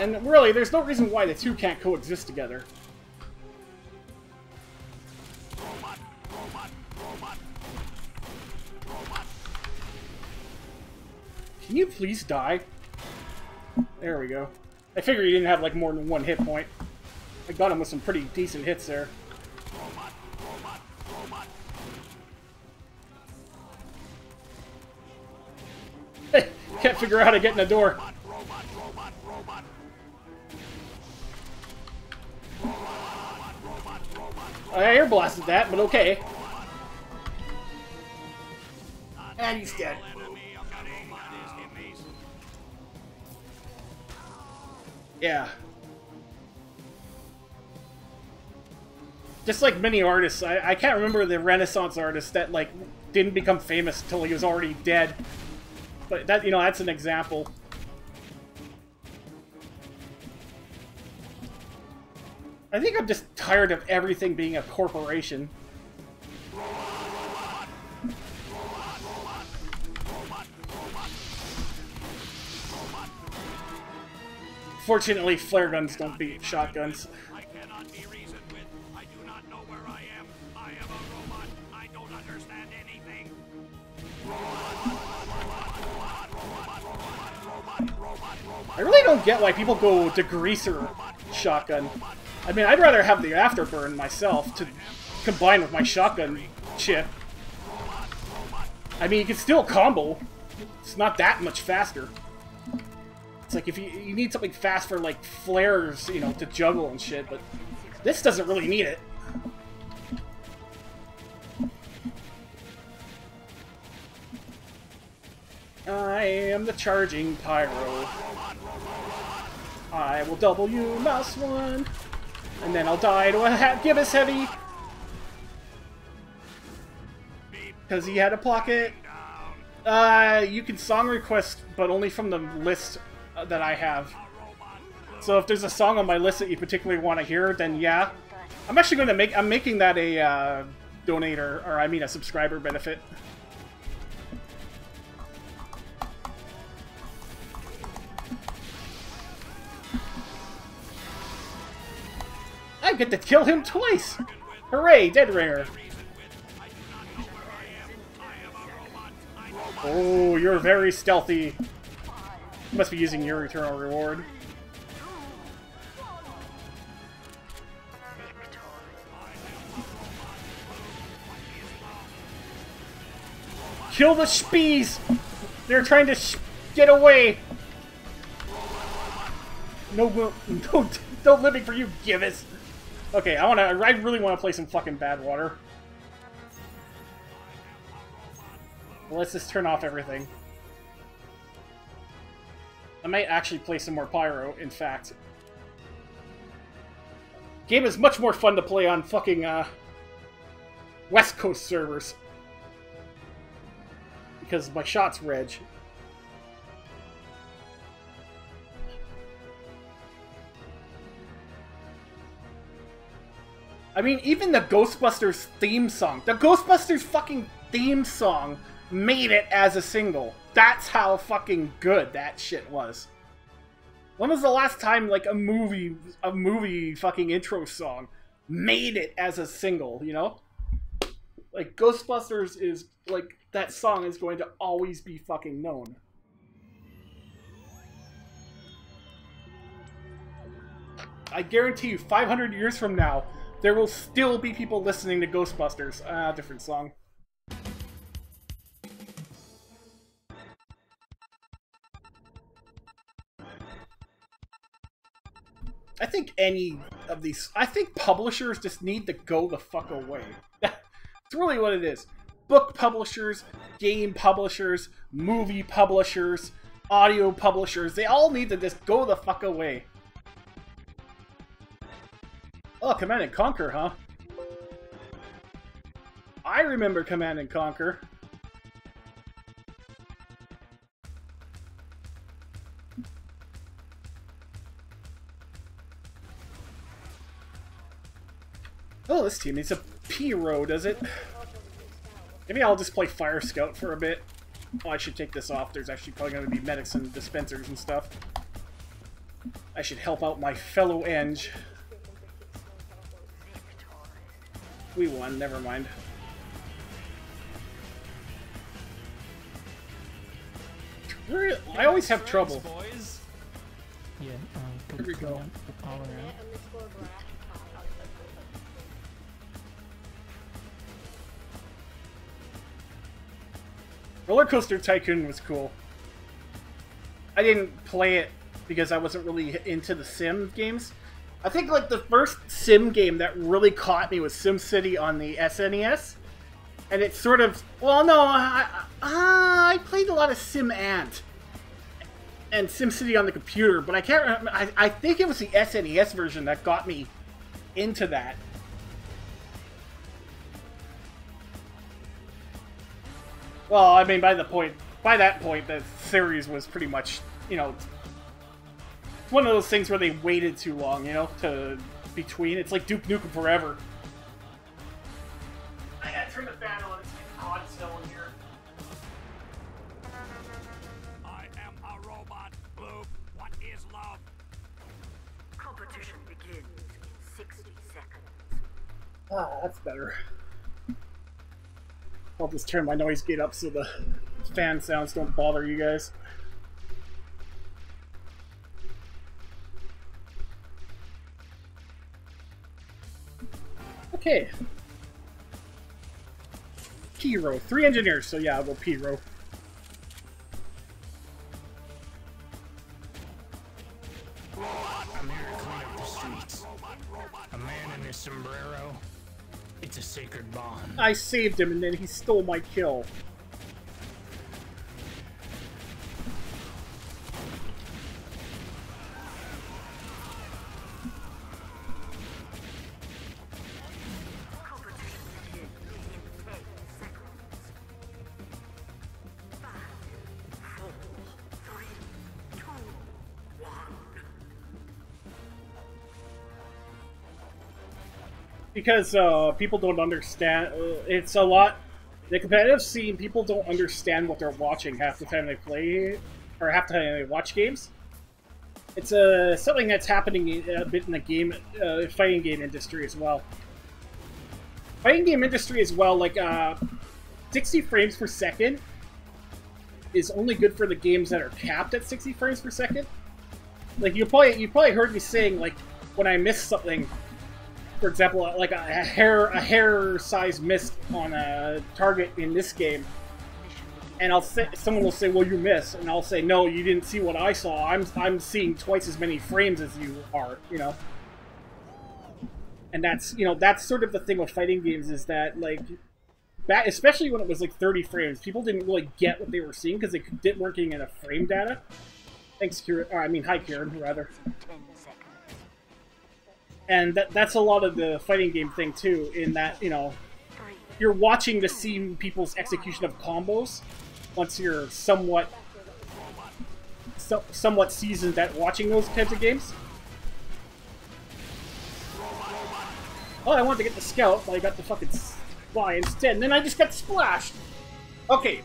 And really, there's no reason why the two can't coexist together. Can you please die? There we go. I figured he didn't have like more than one hit point. I got him with some pretty decent hits there. Can't figure out how to get in the door. I air blasted that, but okay. And he's dead. Yeah. Just like many artists, I, I can't remember the Renaissance artist that like didn't become famous until he was already dead. But that you know that's an example. I think I'm just tired of everything being a corporation. Fortunately, flare guns don't beat shotguns. I really don't get why people go degreaser shotgun. I mean, I'd rather have the afterburn myself to combine with my shotgun chip. I mean, you can still combo. It's not that much faster. It's like if you, you need something fast for like flares, you know, to juggle and shit, but this doesn't really need it. I am the charging pyro. I will double you mouse one, and then I'll die to a ha Gibus heavy. Because he had a pocket. Uh, you can song request, but only from the list that I have. So if there's a song on my list that you particularly want to hear, then yeah. I'm actually going to make, I'm making that a uh, donator, or I mean a subscriber benefit. I get to kill him twice! Hooray, Dead rare! Oh, you're very stealthy. Must be using your eternal reward. Kill the Spies! They're trying to get away! No, no, no, living for you, Gibus! Okay, I wanna, I really wanna play some fucking Badwater. Let's just turn off everything. I might actually play some more Pyro, in fact. Game is much more fun to play on fucking, uh, West Coast servers. Because my shot's reg. I mean, even the Ghostbusters theme song, the Ghostbusters fucking theme song made it as a single. That's how fucking good that shit was. When was the last time like a movie a movie fucking intro song made it as a single, you know? Like Ghostbusters is like that song is going to always be fucking known. I guarantee you 500 years from now there will still be people listening to Ghostbusters. Ah, different song. Think any of these. I think publishers just need to go the fuck away. It's really what it is. Book publishers, game publishers, movie publishers, audio publishers, they all need to just go the fuck away. Oh, Command and Conquer, huh? I remember Command and Conquer. Oh, this team needs a P-Row, does it? Maybe I'll just play Fire Scout for a bit. Oh, I should take this off. There's actually probably going to be medics and dispensers and stuff. I should help out my fellow Eng. We won, never mind. I always have trouble. Yeah, um, Here we go. all around. Roller Coaster Tycoon was cool. I didn't play it because I wasn't really into the sim games. I think like the first sim game that really caught me was SimCity on the SNES, and it's sort of well, no, I, I, I played a lot of SimAnt and SimCity on the computer, but I can't remember. I, I think it was the SNES version that got me into that. Well, I mean, by the point, by that point, the series was pretty much, you know, one of those things where they waited too long, you know, to between. It's like Duke Nukem Forever. I gotta turn the fan on. It's getting hot as hell in here. I am a robot. Bloop, what is love? Competition begins in 60 seconds. Ah, that's better. I'll just turn my noise gate up so the fan sounds don't bother you guys. Okay. P-row. Three engineers, so yeah, I'll go the streets. A man in a sombrero. It's a sacred bond. I saved him and then he stole my kill. Because uh, people don't understand. Uh, it's a lot. The competitive scene, people don't understand what they're watching half the time they play, or half the time they watch games. It's uh, something that's happening a bit in the game, uh, fighting game industry as well. Fighting game industry as well, like uh, 60 frames per second is only good for the games that are capped at 60 frames per second. Like you probably you probably heard me saying like when I miss something, for example, uh, like a, hair a hair size miss on a target in this game, and I'll say someone will say, "Well, you miss," and I'll say, "No, you didn't see what I saw. I'm I'm seeing twice as many frames as you are." You know, and that's you know that's sort of the thing with fighting games is that like. Back, especially when it was like 30 frames, people didn't really get what they were seeing because they didn't working in a frame data. Thanks, Kieran. Or, I mean, hi, Kieran, rather. 10 seconds. and that, that's a lot of the fighting game thing too in that you know you're watching to see people's execution of combos once you're somewhat so, somewhat seasoned at watching those types of games. Oh i wanted to get the scout but i got the fucking fly instead and then i just got splashed. Okay.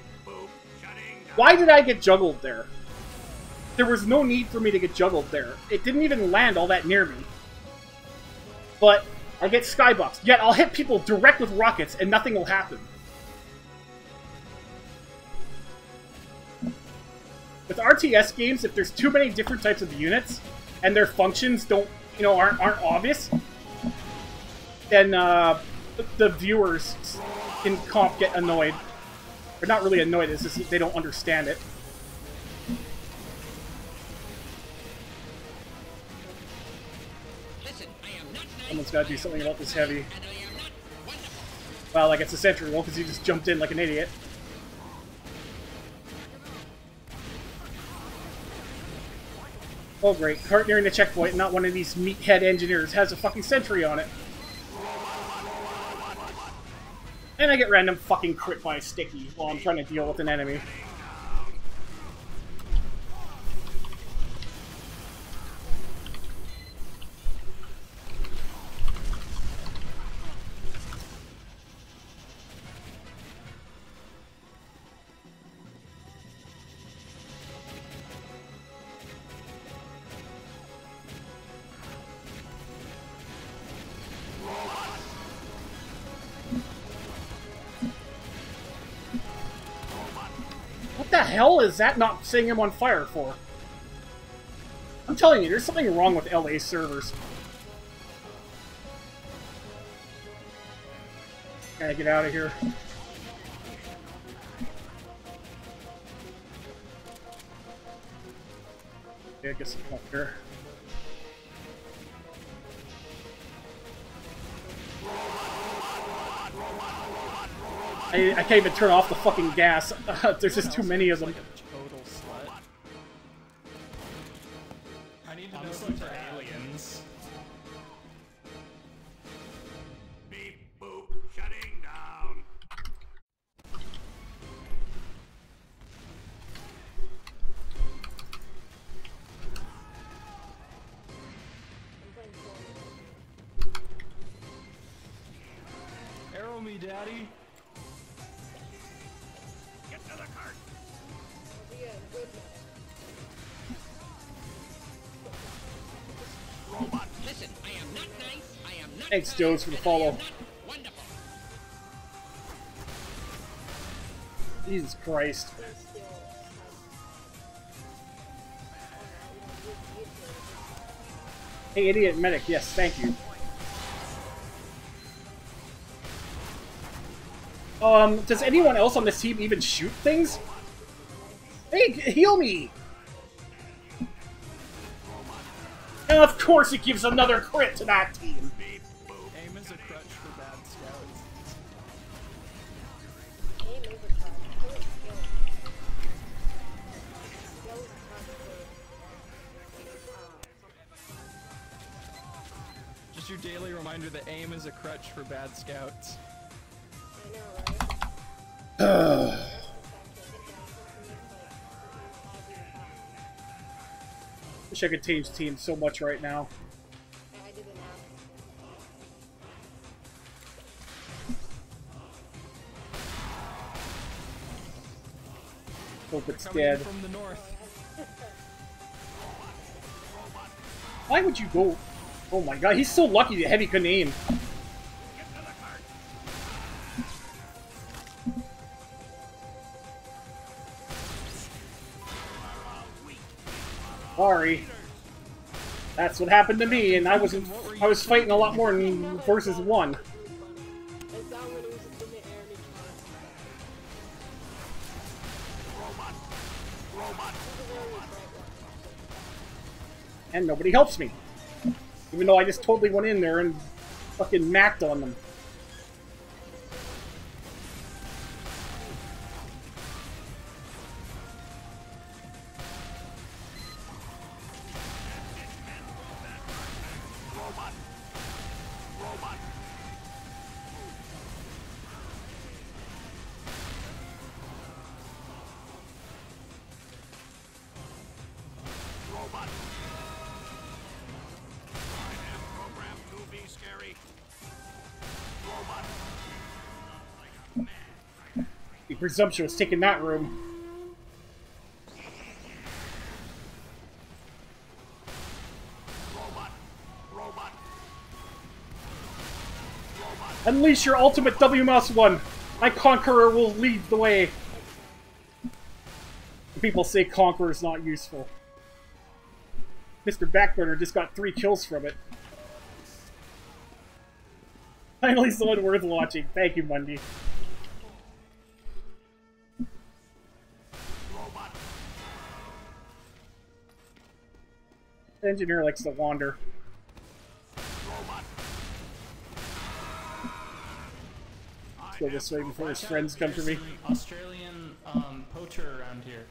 Why did i get juggled there? There was no need for me to get juggled there. It didn't even land all that near me but I get skybox. Yet I'll hit people direct with rockets and nothing will happen. With RTS games, if there's too many different types of units and their functions don't, you know, aren't aren't obvious, then uh, the, viewers in comp get annoyed. They're not really annoyed; it's just they don't understand it. Someone's got to do something about this heavy. Well, like it's a sentry roll because he just jumped in like an idiot. Oh great, cart nearing the checkpoint, not one of these meathead engineers has a fucking sentry on it. And I get random fucking crit by a sticky while I'm trying to deal with an enemy. Is that not setting him on fire for? I'm telling you, there's something wrong with LA servers. Gotta get out of here. Yeah, guess I'm up here. I, I can't even turn off the fucking gas. There's just too many of them. I need to know Honestly, some for for aliens. Beep boop. Shutting down. Arrow me, daddy. Thanks, Joes, for the follow. Jesus Christ. Hey, idiot medic, yes, thank you. Um, does anyone else on this team even shoot things? Hey, heal me! And of course it gives another crit to that team. Your daily reminder that aim is a crutch for bad scouts. Wish I could change teams so much right now. Hope it's dead. from the north. Why would you go? Oh my god, he's so lucky that Heavy couldn't aim. Sorry. That's what happened to me, and I wasn't. I was fighting a lot more than versus one. And nobody helps me. Even though I just totally went in there and fucking macked on them. Presumptuous taking that room. Unleash your ultimate WMS one! My conqueror will lead the way. People say conqueror is not useful. Mr. Backburner just got three kills from it. Finally, someone worth watching. Thank you, Mundy. engineer likes to wander. Let's go this way before his friends come for me. Australian um, poacher around here.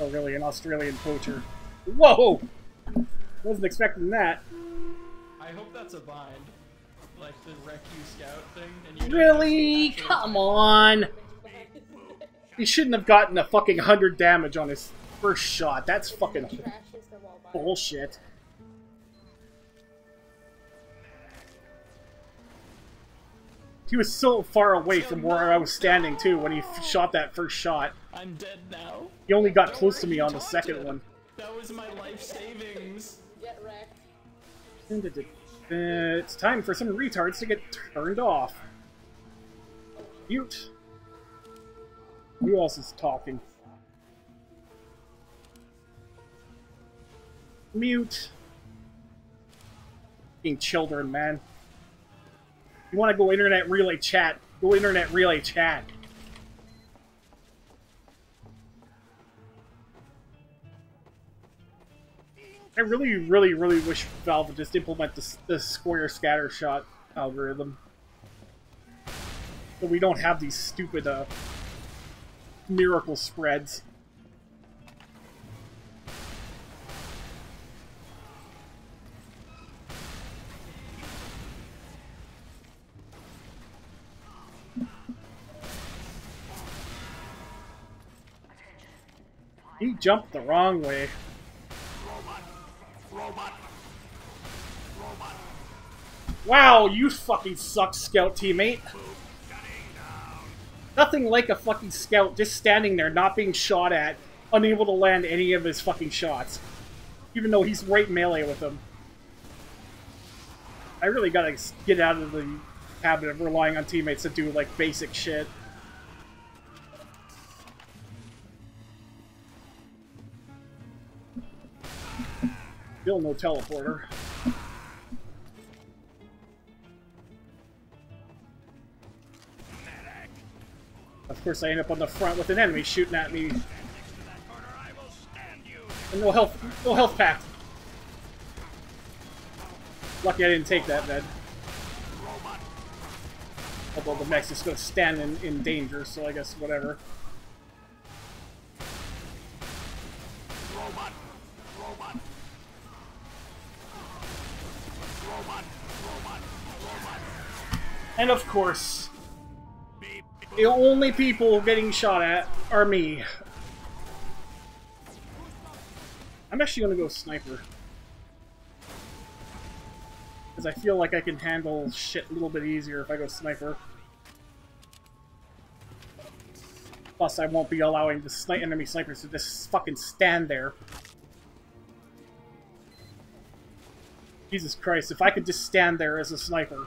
Oh, really? An Australian poacher? Whoa! Wasn't expecting that. I hope that's a bind, like the Rescue Scout thing. really? Come on! he shouldn't have gotten a fucking hundred damage on his first shot. That's fucking bullshit. He was so far away from where I was standing, too, when he f- shot that first shot. I'm dead now. He only got close to me on the second one. That was my life savings. Get wrecked. Uh, it's time for some retards to get turned off. Mute. Who else is talking? Mute. Being children, man. You want to go internet relay chat? Go internet relay chat. I really, really, really wish Valve would just implement the, the square scatter shot algorithm. So we don't have these stupid, uh, miracle spreads. He jumped the wrong way. Wow, you fucking suck, scout teammate. Nothing like a fucking scout just standing there, not being shot at, unable to land any of his fucking shots. Even though he's right melee with them. I really gotta get out of the habit of relying on teammates to do, like, basic shit. Still no teleporter. Of course, I end up on the front with an enemy shooting at me. And no health, no health pack. Lucky I didn't take that then. Although the mech's just gonna stand in, in danger, so I guess whatever. And of course, the only people getting shot at are me. I'm actually gonna go sniper. Because I feel like I can handle shit a little bit easier if I go sniper. Plus, I won't be allowing the sni enemy snipers to just fucking stand there. Jesus Christ, if I could just stand there as a sniper.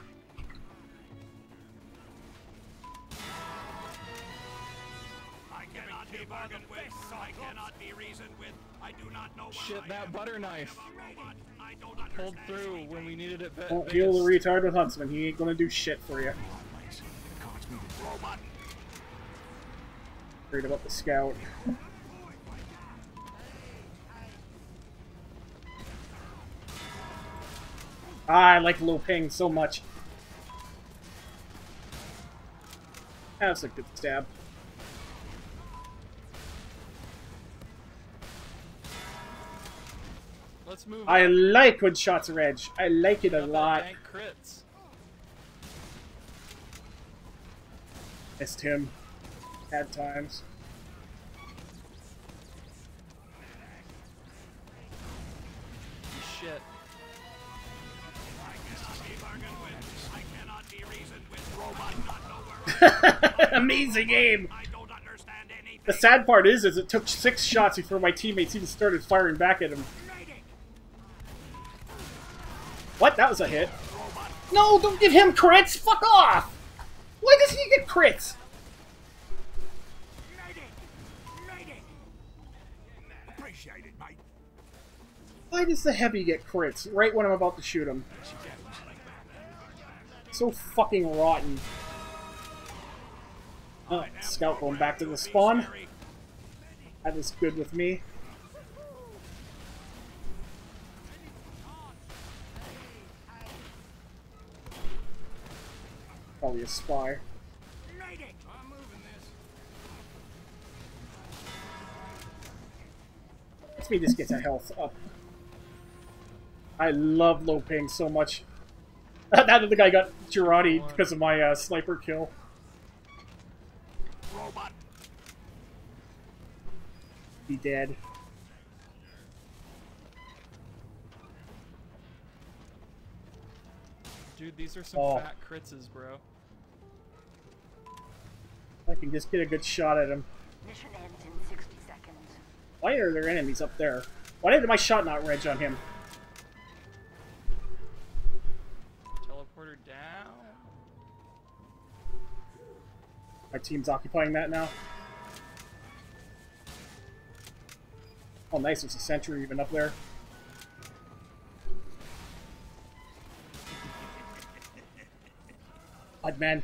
Shit, that butter knife I am a robot. I don't pulled through when we needed it. Be- Don't heal the retard with Huntsman. He ain't gonna do shit for you. Worried about the scout. Ah, I like low ping so much. That's a good stab. Let's move. I up. like when shots are edge. I like it a lot. crits. Missed him. Had times. Shit. Be bargained with. I cannot be reasoned with. Robot not know where Amazing game! I don't understand anything. The sad part is, is it took six shots before my teammates even started firing back at him. What? That was a hit. No, don't give him crits! Fuck off! Why does he get crits? Why does the heavy get crits right when I'm about to shoot him? So fucking rotten. Oh, scout going back to the spawn. That is good with me. probably a spy. Let's me just get our health up. I love low ping so much. that the guy got Girardi because of my uh, sniper kill. Robot. Be dead. Dude, these are some oh. fat crits, bro. I can just get a good shot at him. Mission ends in 60 seconds. Why are there enemies up there? Why did my shot not reg on him? Teleporter down. My team's occupying that now. Oh, nice. There's a sentry even up there. Odd man.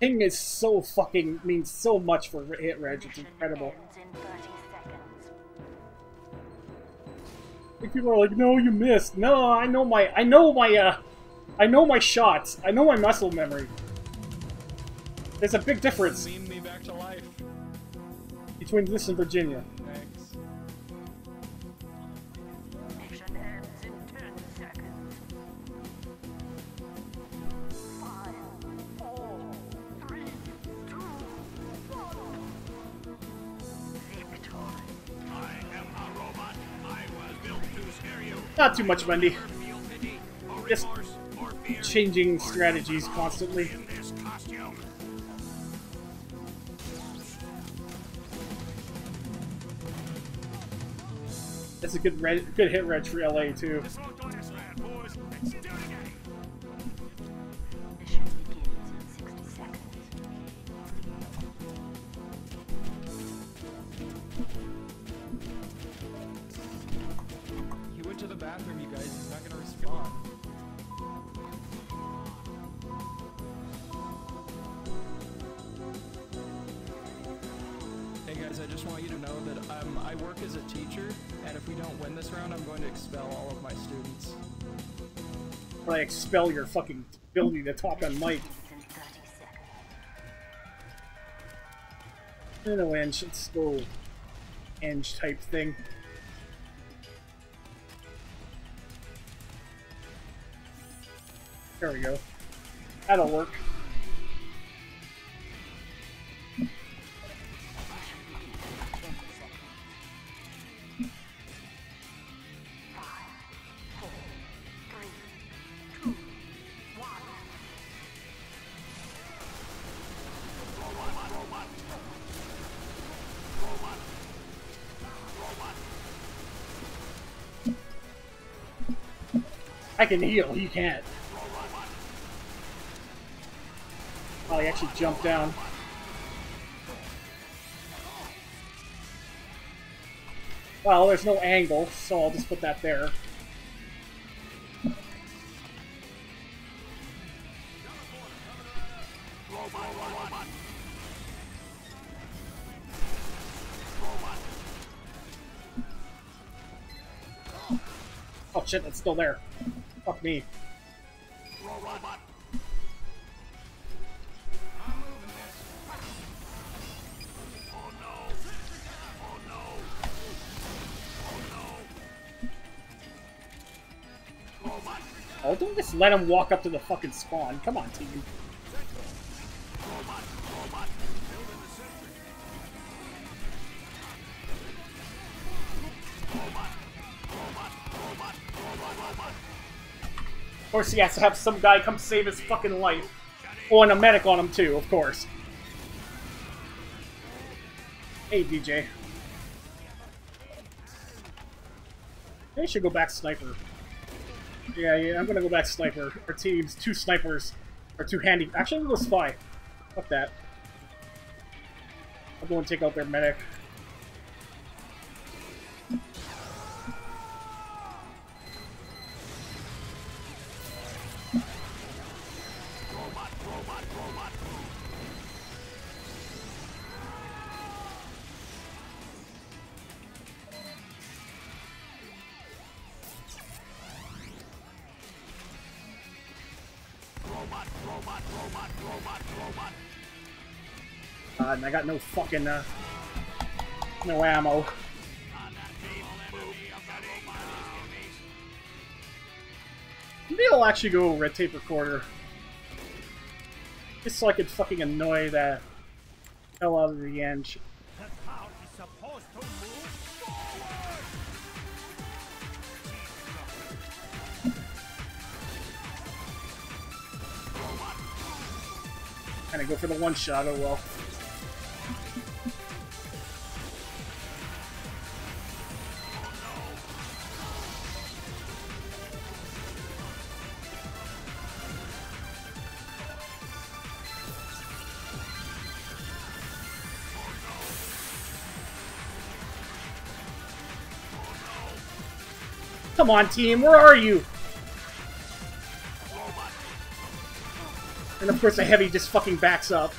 Ping is so fucking means so much for hit reg. It's incredible. ends in 30 seconds. Like, people are like, "No, you missed." No, I know my, I know my, uh, I know my shots. I know my muscle memory. There's a big difference Meme me back to life. between this and Virginia. Not too much, Wendy. Just Changing strategies constantly. That's a good red, good hit reg for LA too. I expel your fucking ability to talk on mic. Ends in 30 seconds. Know, Eng. It's go Eng type thing. There we go. That'll work. Can heal. You can't. Oh, he actually jumped down. Well, there's no angle, so I'll just put that there. Oh shit, it's still there. Fuck me. Oh, don't just let him walk up to the fucking spawn. Come on, team. Course, he has to have some guy come save his fucking life. Oh, and a medic on him too, of course. Hey, DJ. I should go back sniper. Yeah, yeah, I'm gonna go back sniper. Our team's two snipers. are too handy. Actually, I'm gonna go spy. Fuck that. I'll go and take out their medic. I got no fucking, uh, no ammo. Maybe I'll actually go red tape recorder. Just so I could fucking annoy that hell out of the end. Kind of go for the one shot, oh well. Come on, team, where are you? And of course, the heavy just fucking backs up.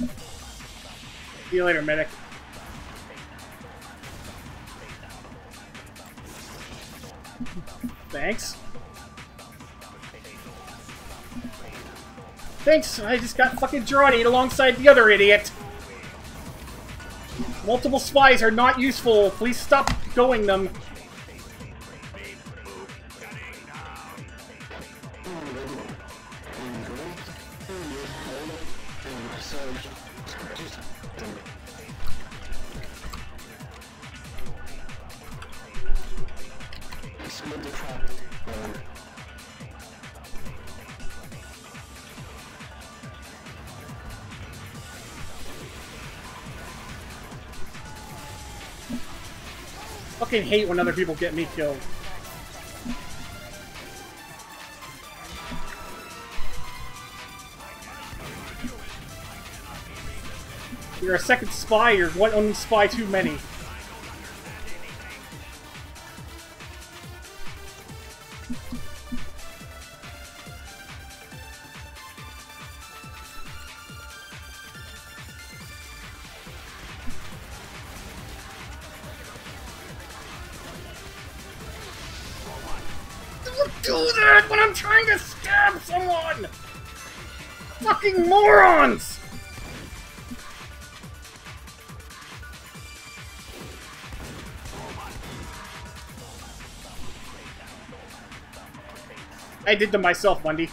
See you later, medic. Thanks. Thanks, I just got fucking Gerarded alongside the other idiot. Multiple spies are not useful. Please stop going them. Fucking hate when other people get me killed. You're a second spy, you're one only spy too many. Don't do that when I'm trying to stab someone! Fucking morons! I did to myself, Wendy.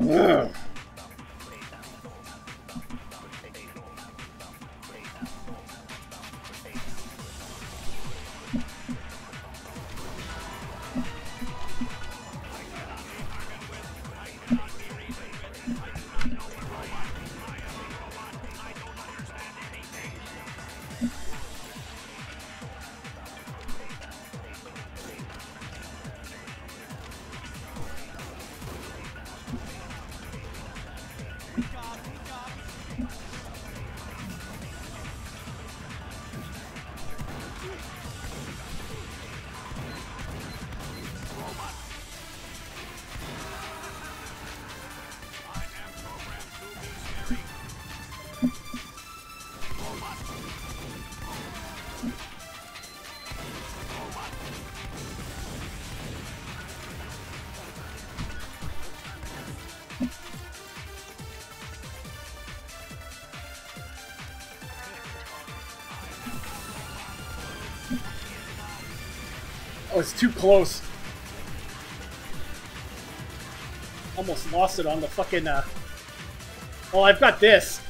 Ugh. Too close. Almost lost it on the fucking, uh... Well, I've got this.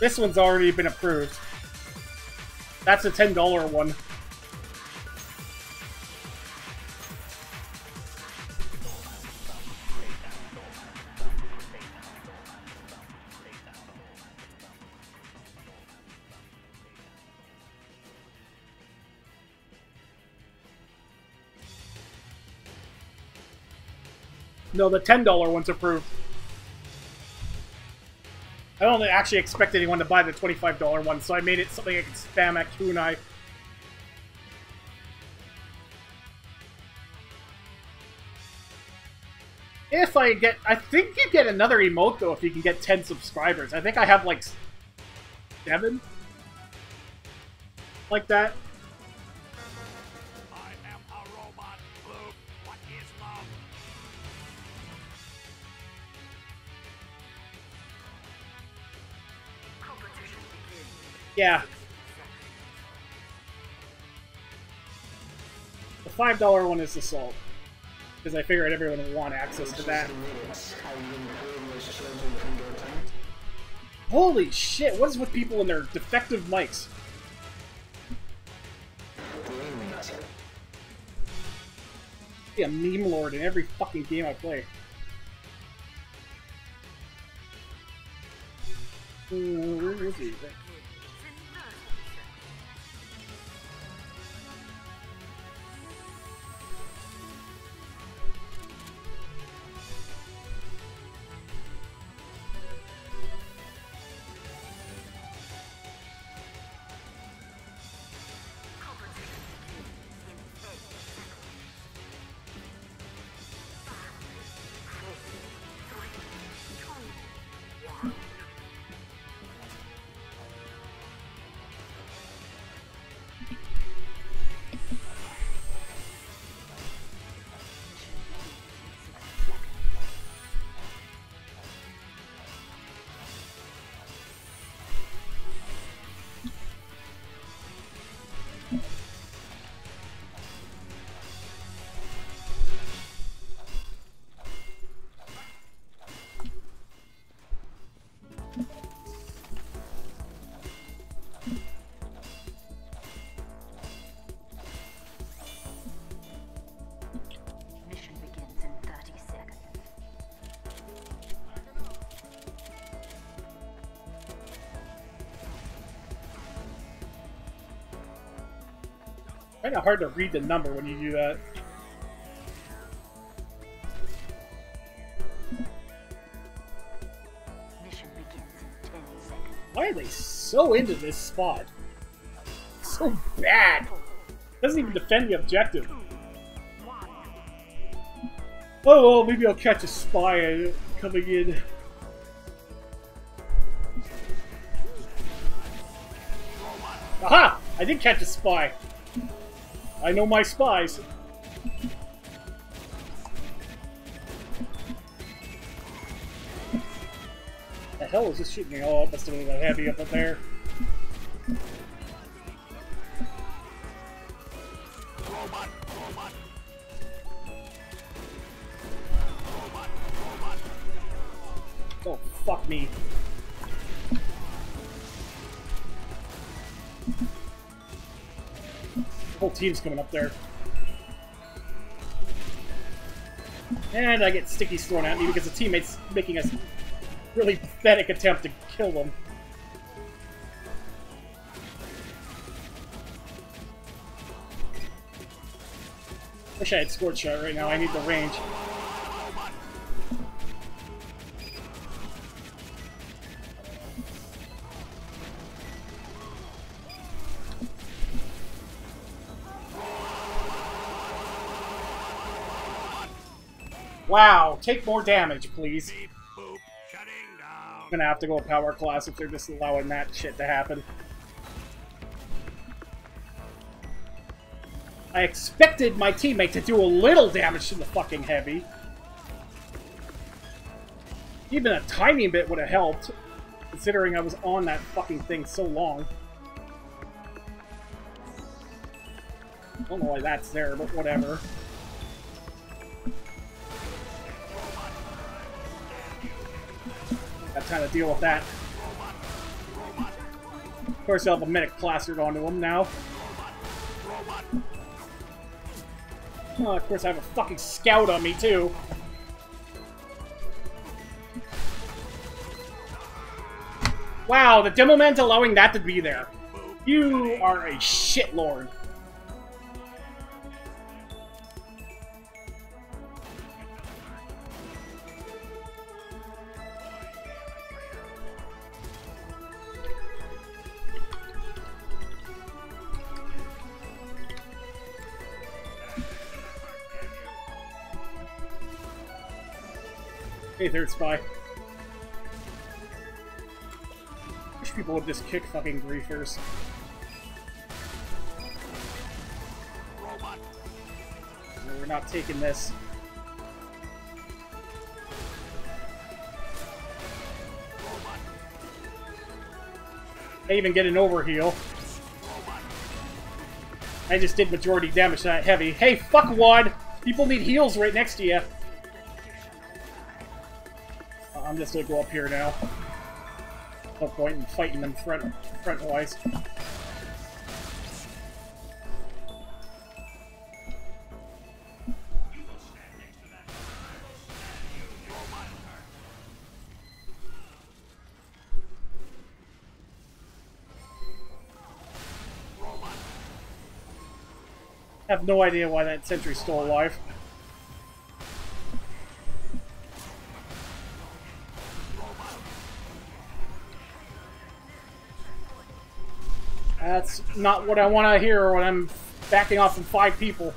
This one's already been approved. That's a $10 one. No, the $10 one's approved. I don't actually expect anyone to buy the $25 one, so I made it something I can spam at Kunai. If I get... I think you get another emote, though, if you can get 10 subscribers. I think I have, like, 7? Like that. Yeah. The five dollar one is assault. Because I figured everyone would want access to that. Holy shit, what is with people and their defective mics? Be a meme lord in every fucking game I play. Where is he? Kind of hard to read the number when you do that. Mission begins in 10 seconds. Why are they so into this spot? So bad. Doesn't even defend the objective. Oh well, maybe I'll catch a spy coming in. Aha! I did catch a spy. I know my spies. The hell is this shooting me? Oh, it must have been a heavy up there. Oh, fuck me. Whole team's coming up there. And I get stickies thrown at me because the teammate's making a really pathetic attempt to kill them. Wish I had scored shot right now. I need the range. Wow, take more damage, please. I'm gonna have to go power class if they're just allowing that shit to happen. I expected my teammate to do a little damage to the fucking heavy. Even a tiny bit would have helped, considering I was on that fucking thing so long. I Don't know why that's there, but whatever. Got time to deal with that. Of course, I'll have a medic plastered onto him now. Oh, of course, I have a fucking scout on me, too. Wow, the demo man's allowing that to be there. You are a shitlord. Hey, third spy. Wish people would just kick fucking griefers. No, we're not taking this. I even get an overheal. I just did majority damage to that heavy. Hey, fuck Wad! People need heals right next to you. I'm just gonna go up here now. No point in fighting them front front wise. have no idea why that sentry's still alive. That's not what I want to hear when I'm backing off from five people.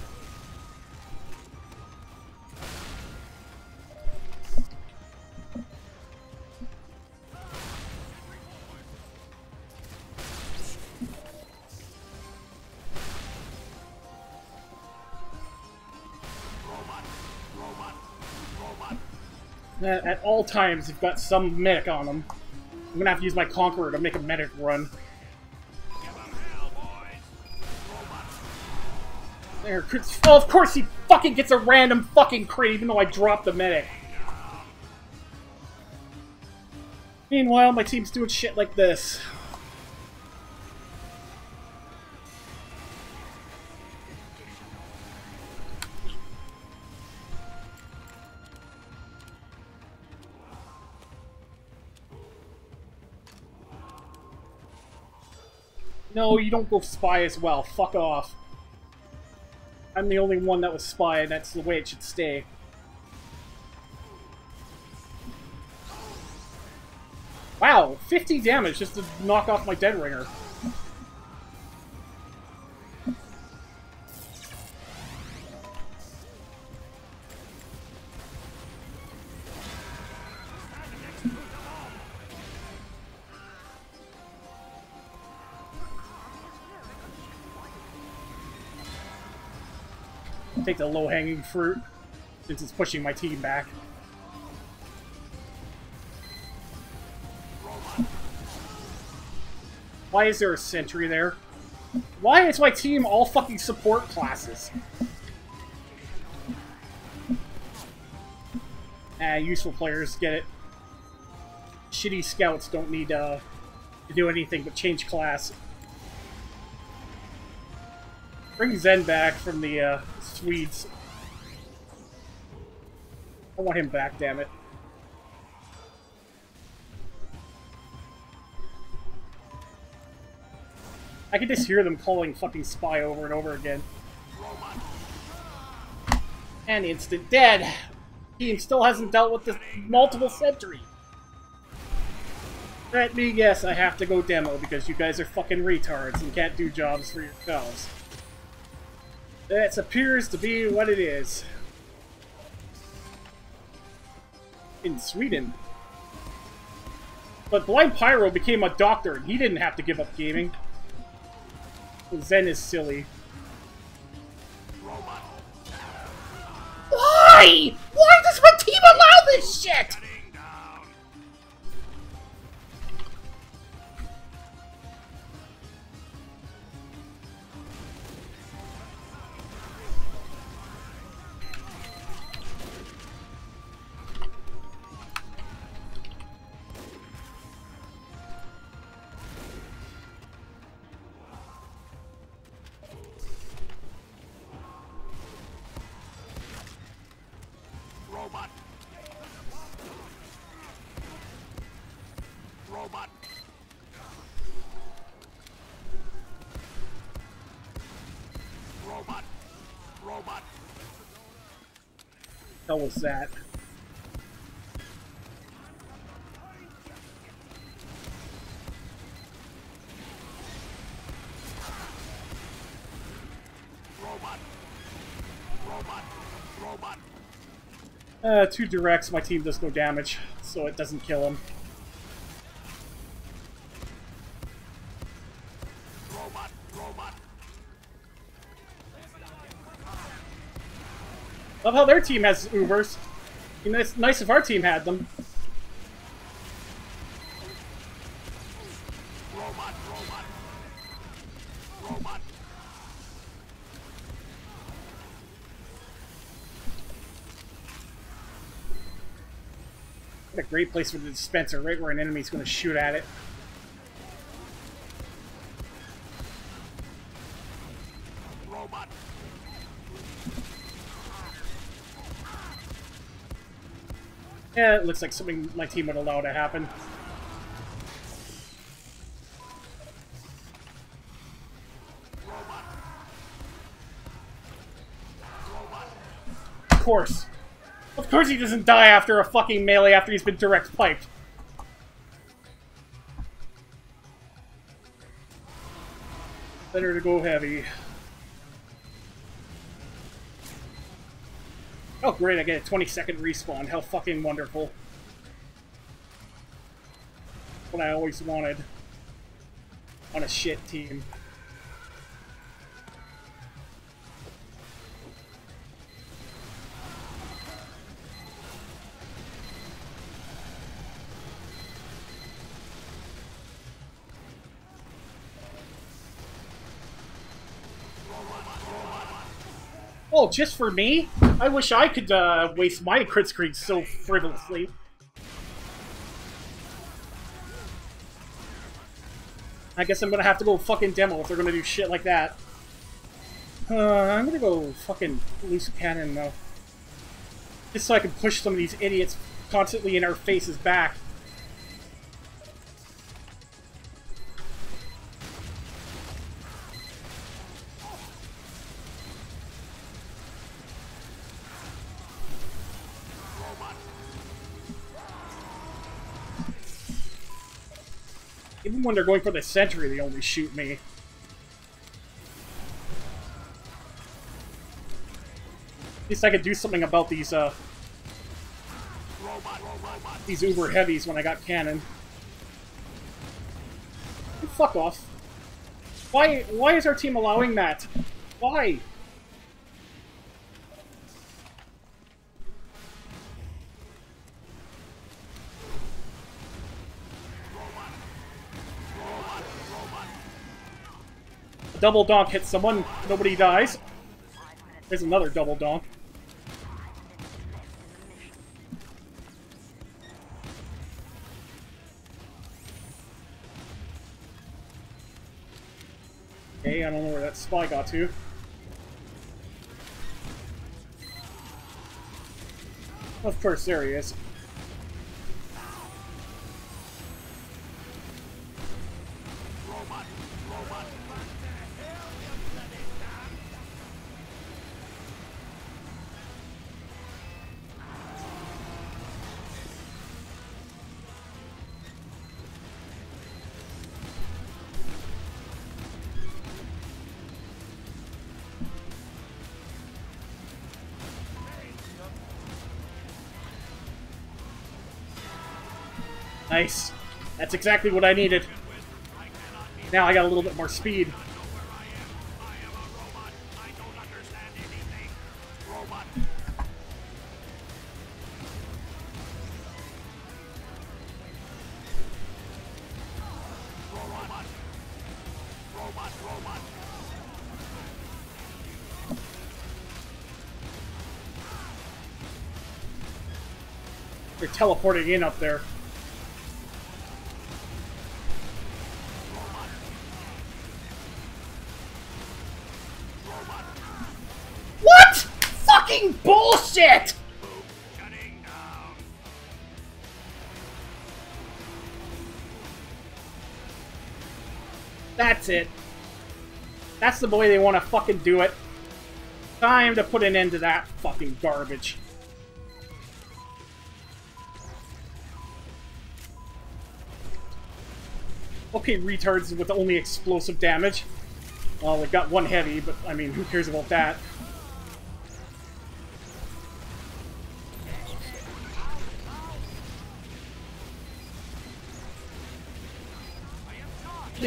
At all times, you've got some medic on them. I'm gonna have to use my Conqueror to make a medic run. There, oh, of course he fucking gets a random fucking crit even though I dropped the medic. Meanwhile, my team's doing shit like this. No, you don't go spy as well. Fuck off. I'm the only one that was spy, and that's the way it should stay. Wow, 50 damage just to knock off my Dead Ringer. Take the low-hanging fruit, since it's pushing my team back. Why is there a sentry there? Why is my team all fucking support classes? Ah, useful players get it. Shitty scouts don't need uh, to do anything but change class. Bring Zen back from the uh, Swedes. I want him back, damn it. I can just hear them calling fucking spy over and over again. And instant dead. Team still hasn't dealt with this multiple sentry. Let me guess, I have to go demo because you guys are fucking retards and can't do jobs for yourselves. That appears to be what it is. In Sweden. But Blind Pyro became a doctor and he didn't have to give up gaming. Zen is silly. Why? Why does my team allow this shit? That? Robot. Robot. Robot. Uh, two directs, my team does no damage, so it doesn't kill him. love how their team has Ubers. It's nice if our team had them. What a great place for the dispenser, right where an enemy's going to shoot at it. Yeah, it looks like something my team would allow to happen. Of course. Of course he doesn't die after a fucking melee after he's been direct piped. Better to go heavy. Oh great, I get a 20 second respawn. How fucking wonderful. What I always wanted. On a shit team. Oh, just for me? I wish I could uh, waste my crit screen so frivolously. I guess I'm gonna have to go fucking demo if they're gonna do shit like that. Uh, I'm gonna go fucking loose a cannon though. Just so I can push some of these idiots constantly in our faces back. Even when they're going for the sentry, they only shoot me. At least I could do something about these, uh... These uber heavies when I got cannon. Fuck off. Why, why is our team allowing that? Why? Double donk hits someone, nobody dies. There's another double donk. Okay, I don't know where that spy got to. Of course, there he is. That's exactly what I needed. Now I got a little bit more speed. They're teleporting in up there. That's it. That's the way they want to fucking do it. Time to put an end to that fucking garbage. Okay, retards with only explosive damage. Well, we got one heavy, but I mean, who cares about that?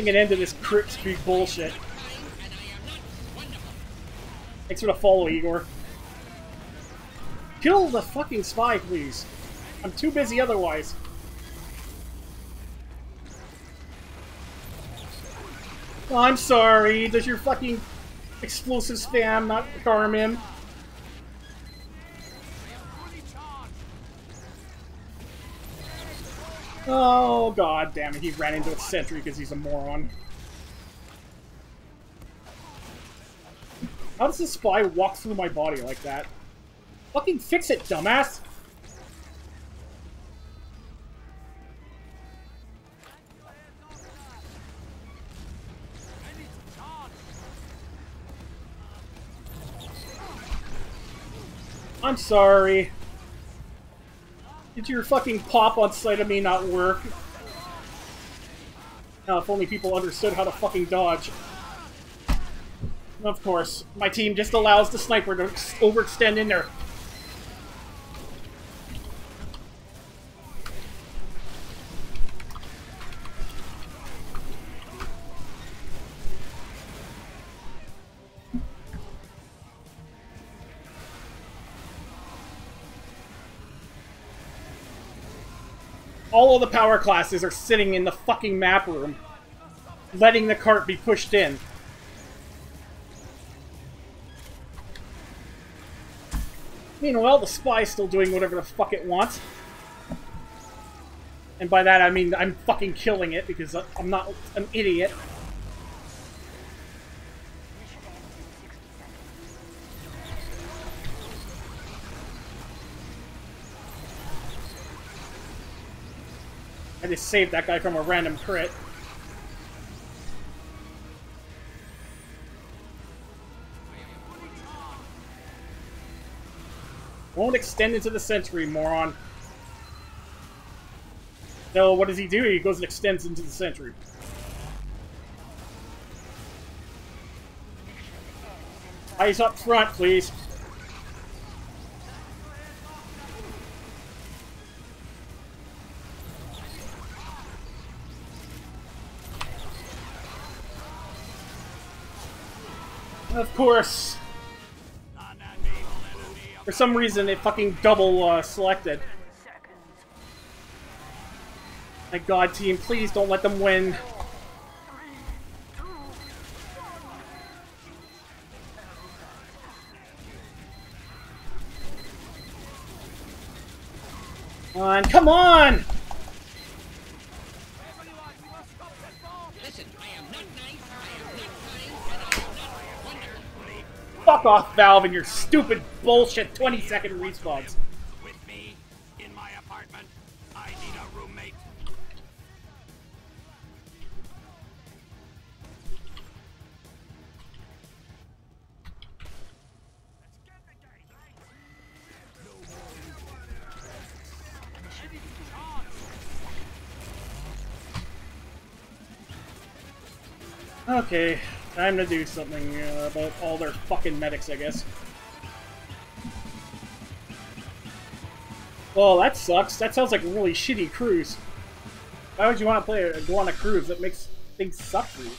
Putting an end to this crit streak bullshit. Thanks for the follow, Igor. Kill the fucking spy, please. I'm too busy otherwise. I'm sorry. Does your fucking explosive spam not harm him? Oh god damn it, he ran into a sentry because he's a moron. How does this spy walk through my body like that? Fucking fix it, dumbass! I'm sorry. Did your fucking pop on sight of me not work? Now, if only people understood how to fucking dodge. Of course, my team just allows the sniper to overextend in there. Power classes are sitting in the fucking map room, letting the cart be pushed in. Meanwhile, the spy's still doing whatever the fuck it wants. And by that I mean I'm fucking killing it because I'm not an idiot. I saved that guy from a random crit. Won't extend into the sentry, moron. No, what does he do? He goes and extends into the sentry. Eyes up front, please. Of course. For some reason, it fucking double uh, selected. My god, team, please don't let them win. Come on, come on! Off, Valve, and your stupid bullshit 20 second respawns. With me in my apartment. I need a roommate. Okay, time to do something uh, about all their fucking medics, I guess. Well, that sucks. That sounds like a really shitty cruise. Why would you want to play a, go on a cruise that makes things suck for you?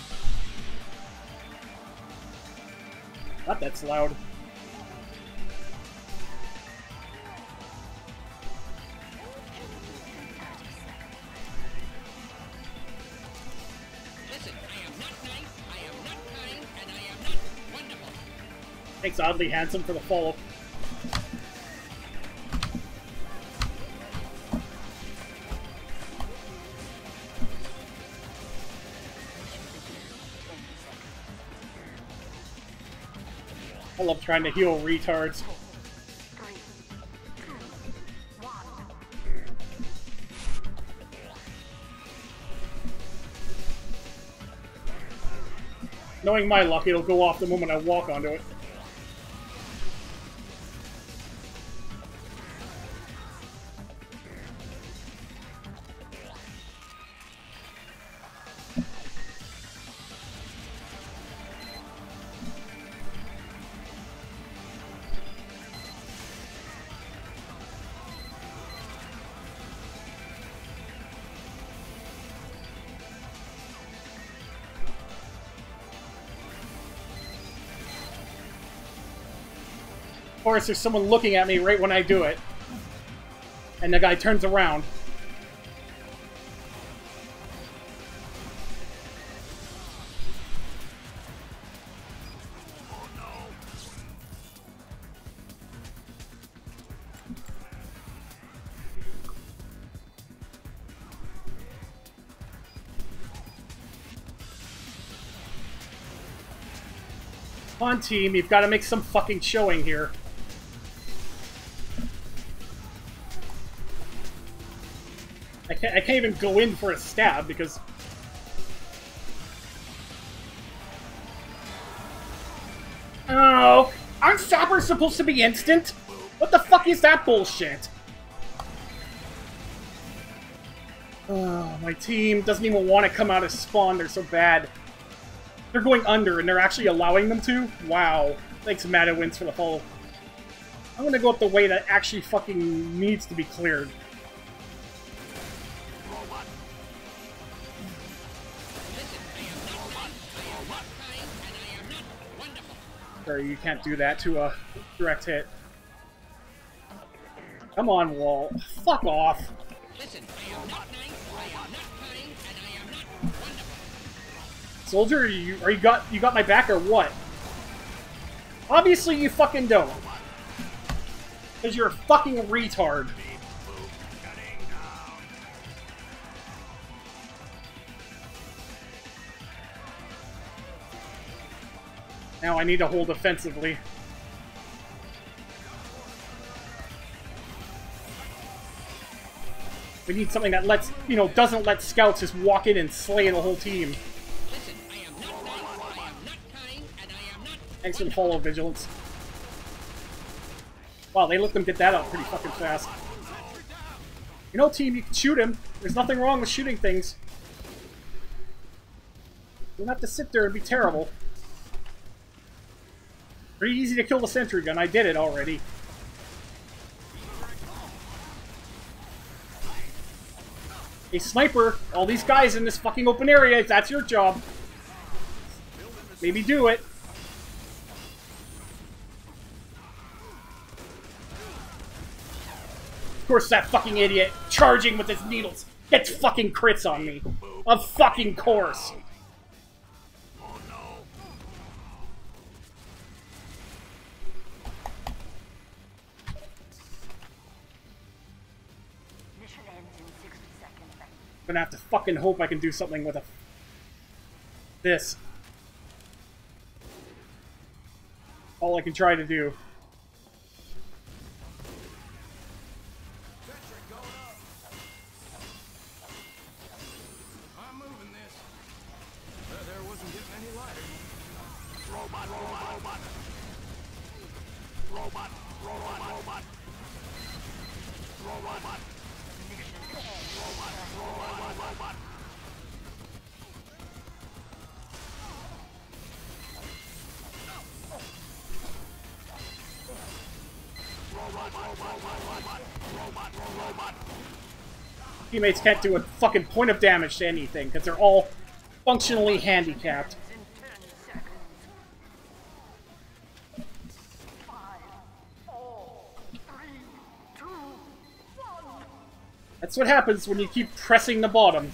Not that's loud. Thanks, oddly handsome, for the follow. I love trying to heal retards. Knowing my luck, it'll go off the moment I walk onto it. course, there's someone looking at me right when I do it. And the guy turns around. Come on, team. You've got to make some fucking showing here. Can't, I can't even go in for a stab because... Oh, aren't sappers supposed to be instant? What the fuck is that bullshit? Oh, my team doesn't even want to come out of spawn, they're so bad. They're going under, and they're actually allowing them to? Wow. Thanks, Mata wins for the follow. I'm gonna go up the way that actually fucking needs to be cleared. Sorry, you can't do that to a direct hit. Come on, Wall. Fuck off. Listen, I am not nice, I am not kind, and I am not wonderful. Soldier, are you are you got you got my back or what? Obviously you fucking don't. Cause you're a fucking retard. I need to hold offensively. We need something that lets, you know, doesn't let scouts just walk in and slay the whole team. Not Thanks for the follow, Vigilance. Wow, they let them get that out pretty fucking fast. You know, team, you can shoot him. There's nothing wrong with shooting things. You don't have to sit there and be terrible. Pretty easy to kill the sentry gun. I did it already. A sniper, all these guys in this fucking open area, that's your job. Maybe do it. Of course, that fucking idiot charging with his needles gets fucking crits on me. Of fucking course. Gonna have to fucking hope I can do something with a... This. All I can try to do. Teammates can't do a fucking point of damage to anything, because they're all functionally handicapped. In 10 seconds. Five, four, three, two, one. That's what happens when you keep pressing the bottom.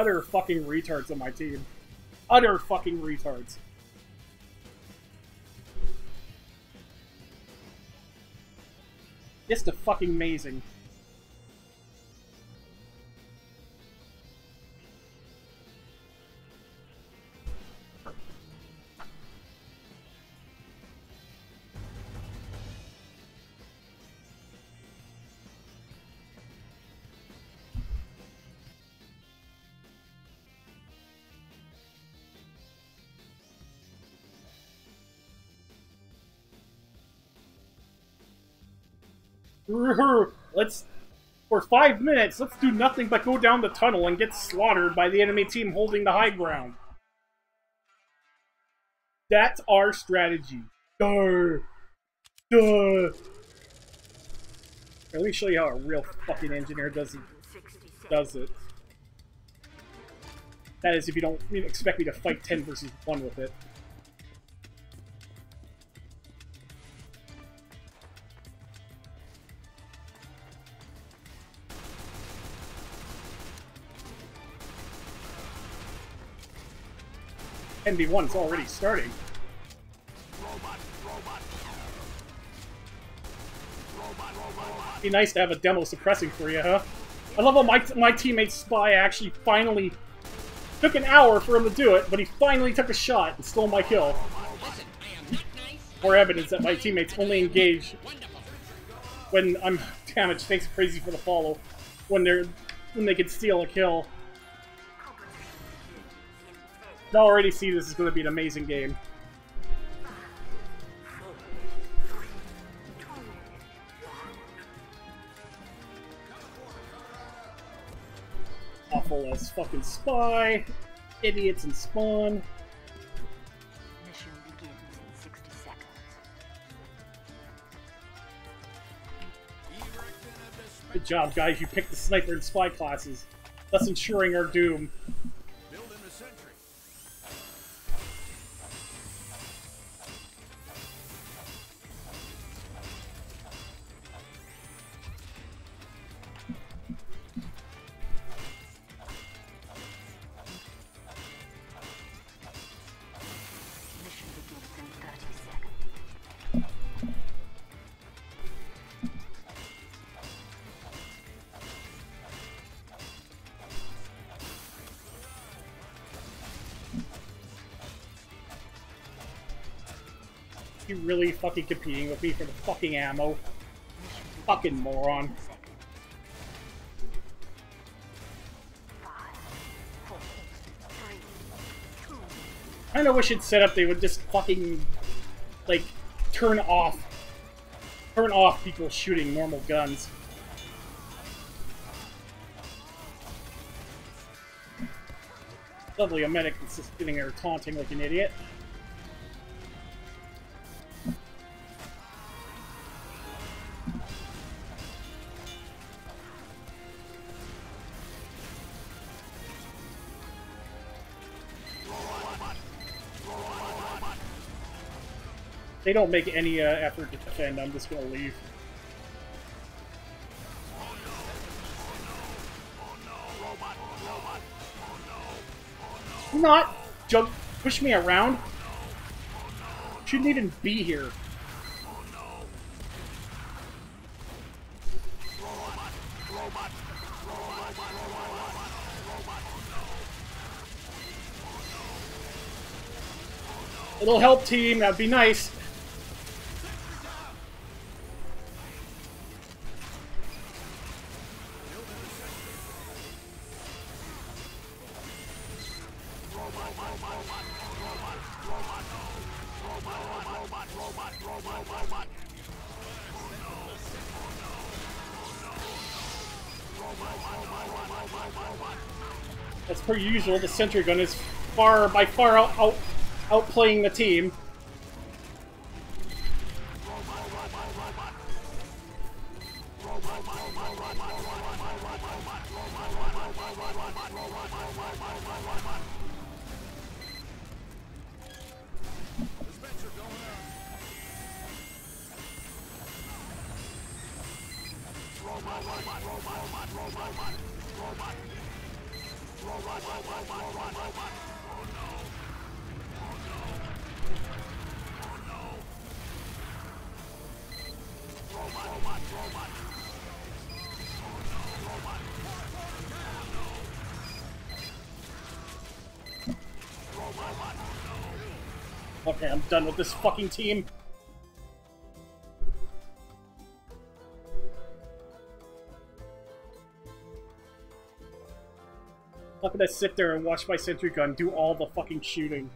Utter fucking retards on my team. Utter fucking retards. Just a fucking amazing. Let's for five minutes, let's do nothing but go down the tunnel and get slaughtered by the enemy team holding the high ground. That's our strategy. Duh. Duh. Let me show you how a real fucking engineer does it. Does it. That is, if you don't expect me to fight 10 versus 1 with it. NB1 is already starting. Be nice to have a demo suppressing for you, huh? I love how my, my teammate Spy actually finally took an hour for him to do it, but he finally took a shot and stole my kill. More evidence that my teammates only engage when I'm damaged. Thanks crazy for the follow. When they're when they can steal a kill. I already see this is going to be an amazing game. Awful as fucking spy, idiots and spawn. Mission begins in 60 seconds. Good job, guys. You picked the sniper and spy classes, thus ensuring our doom. Really fucking competing with me for the fucking ammo? Fucking moron. I kinda wish it set up they would just fucking, like, turn off, turn off people shooting normal guns. Lovely, a medic is just sitting there taunting like an idiot. They don't make any uh, effort to defend, I'm just gonna leave. Not jump, push me around. Shouldn't even be here. It'll help team, that'd be nice. Per usual, the sentry gun is far by far out, out outplaying the team. Done with this fucking team. How could I sit there and watch my sentry gun do all the fucking shooting?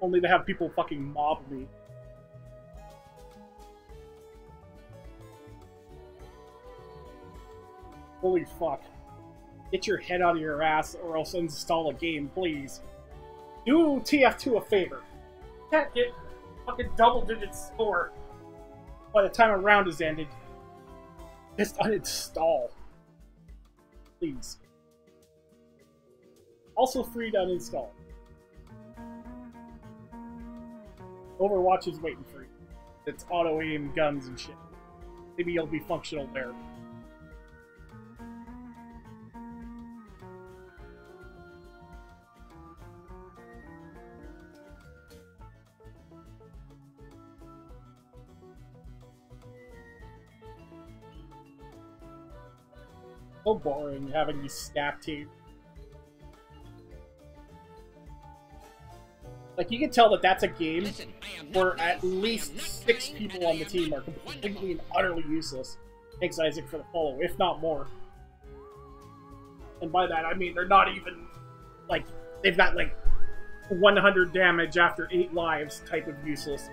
Only to have people fucking mob me. Holy fuck. Get your head out of your ass or else install a game, please. Do TF2 a favor. Can't get fucking double digit score by the time a round is ended. Just uninstall. Please. Also free to uninstall. Overwatch is waiting for you. It's auto aim guns and shit. Maybe you'll be functional there. Boring having these staff team. Like you can tell that that's a game Listen, I am not where at least six people on the team are completely wonderful. and utterly useless. Thanks Isaac for the follow, if not more. And by that I mean they're not even like they've got like 100 damage after eight lives type of useless.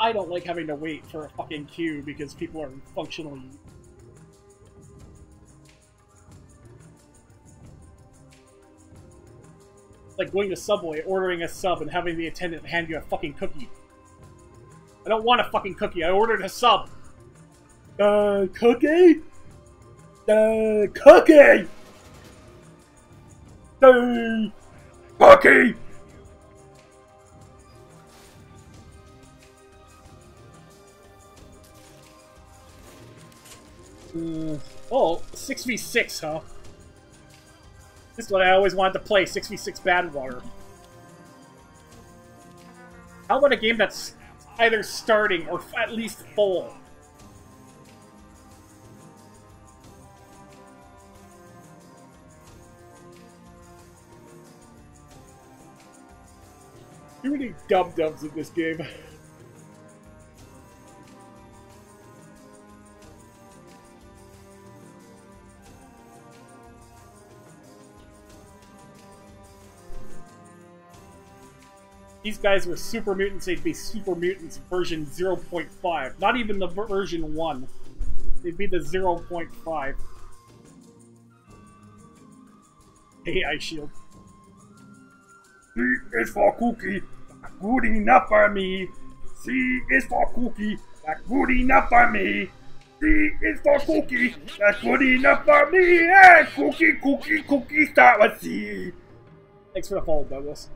I don't like having to wait for a fucking queue because people are functionally like going to Subway, ordering a sub, and having the attendant hand you a fucking cookie. I don't want a fucking cookie. I ordered a sub. Uh, cookie? Uh, cookie! Uh, cookie! Oh, 6v6, huh? This is what I always wanted to play, 6v6 Badwater. How about a game that's either starting or at least full? Too many dub-dubs in this game. these guys were super mutants, they'd be super mutants version 0.5. Not even the version 1. They'd be the 0.5. AI Shield. C is for cookie. Good enough for me. C is for cookie. That's good enough for me. C is for cookie. That's good enough for me. Hey, cookie, cookie, cookie, start with C. Thanks for the follow, Douglas.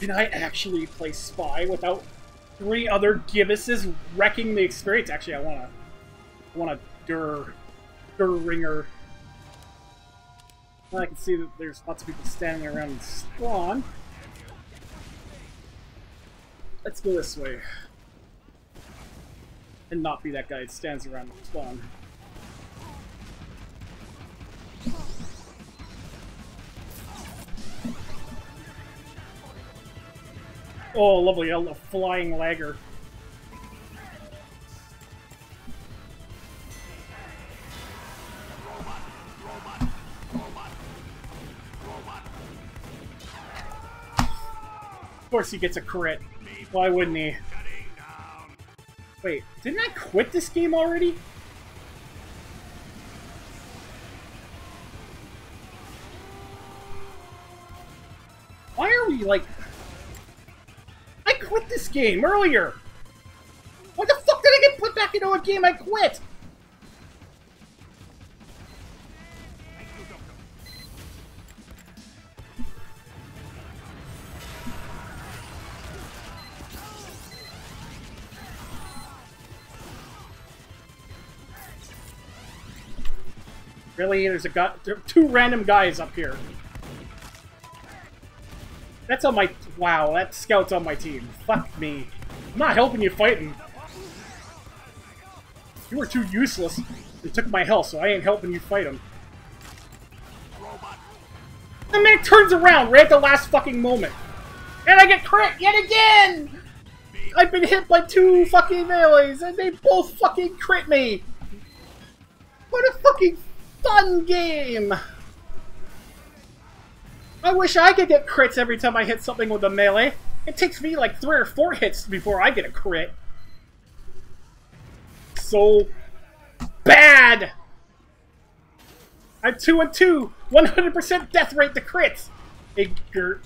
Can I actually play Spy without three other Gibuses wrecking the experience? Actually, I wanna, I wanna Dur, Dead Ringer. I can see that there's lots of people standing around and spawn. Let's go this way. And not be that guy that stands around spawn. Oh, lovely, a flying lagger. Of course he gets a crit. Why wouldn't he? Wait, didn't I quit this game already? Why are we, like... Quit this game earlier! Why the fuck did I get put back into a game I quit? Really? There's a guy, two random guys up here. That's on my... Wow, that scout's on my team. Fuck me. I'm not helping you fighting. You were too useless. You took my health, so I ain't helping you fight him. The man turns around right at the last fucking moment. And I get crit yet again! I've been hit by two fucking melees, and they both fucking crit me! What a fucking fun game! I wish I could get crits every time I hit something with a melee. It takes me like three or four hits before I get a crit. So bad! I'm 2 and 2! 100% death rate to crits! Hey, Gert.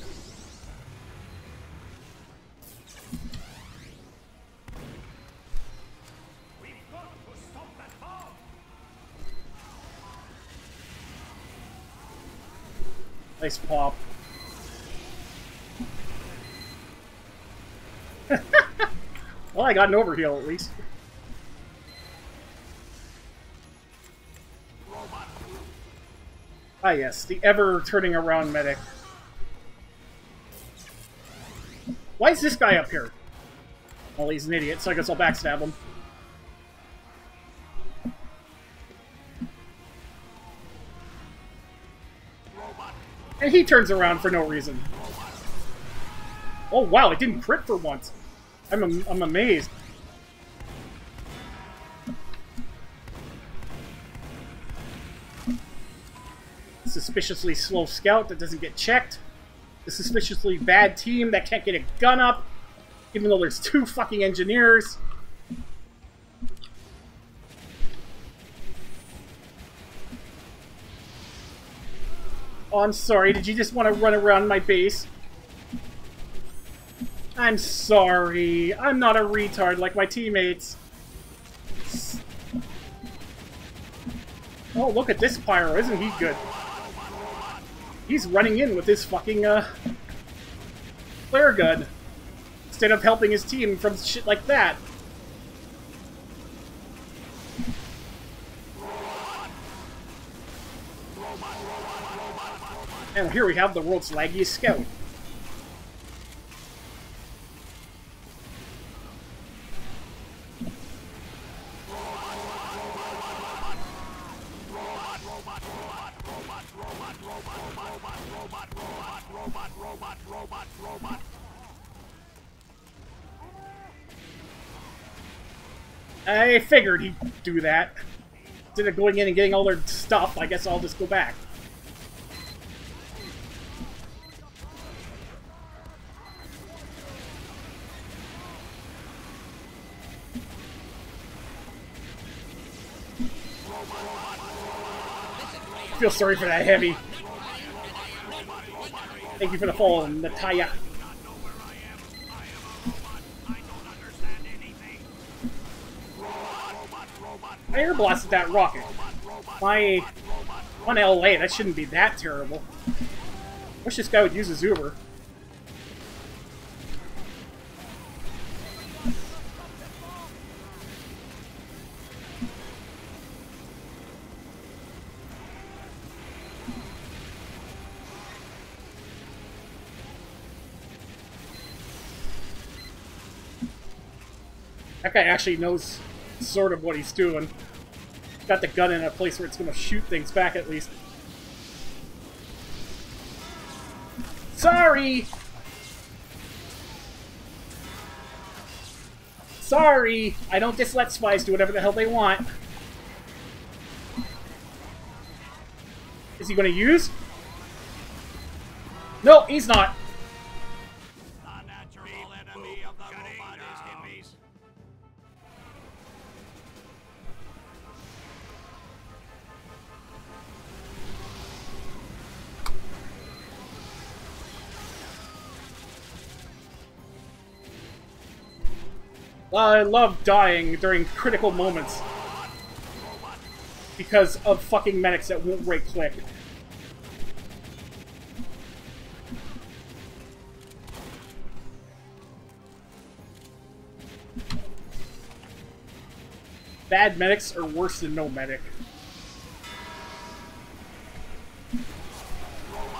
Nice pop. Well, I got an overheal at least. Ah, yes, the ever turning around medic. Why is this guy up here? Well, he's an idiot, so I guess I'll backstab him. And he turns around for no reason. Oh wow, it didn't crit for once. I'm, am I'm amazed. Suspiciously slow scout that doesn't get checked. The suspiciously bad team that can't get a gun up, even though there's two fucking engineers. Oh, I'm sorry. Did you just want to run around my base? I'm sorry. I'm not a retard like my teammates. Oh, look at this pyro. Isn't he good? He's running in with his fucking, uh... Flare gun. Instead of helping his team from shit like that. And here we have the world's laggiest scout. I figured he'd do that. Instead of going in and getting all their stuff, I guess I'll just go back. I feel sorry for that heavy. Thank you for the follow, Natalia. I air blasted that rocket. My on LA, that shouldn't be that terrible. Wish this guy would use his Uber. Guy actually knows sort of what he's doing. Got the gun in a place where it's going to shoot things back at least. Sorry! Sorry! I don't just let spies do whatever the hell they want. Is he going to use? No, he's not. I love dying during critical moments. Because of fucking medics that won't right click. Bad medics are worse than no medic.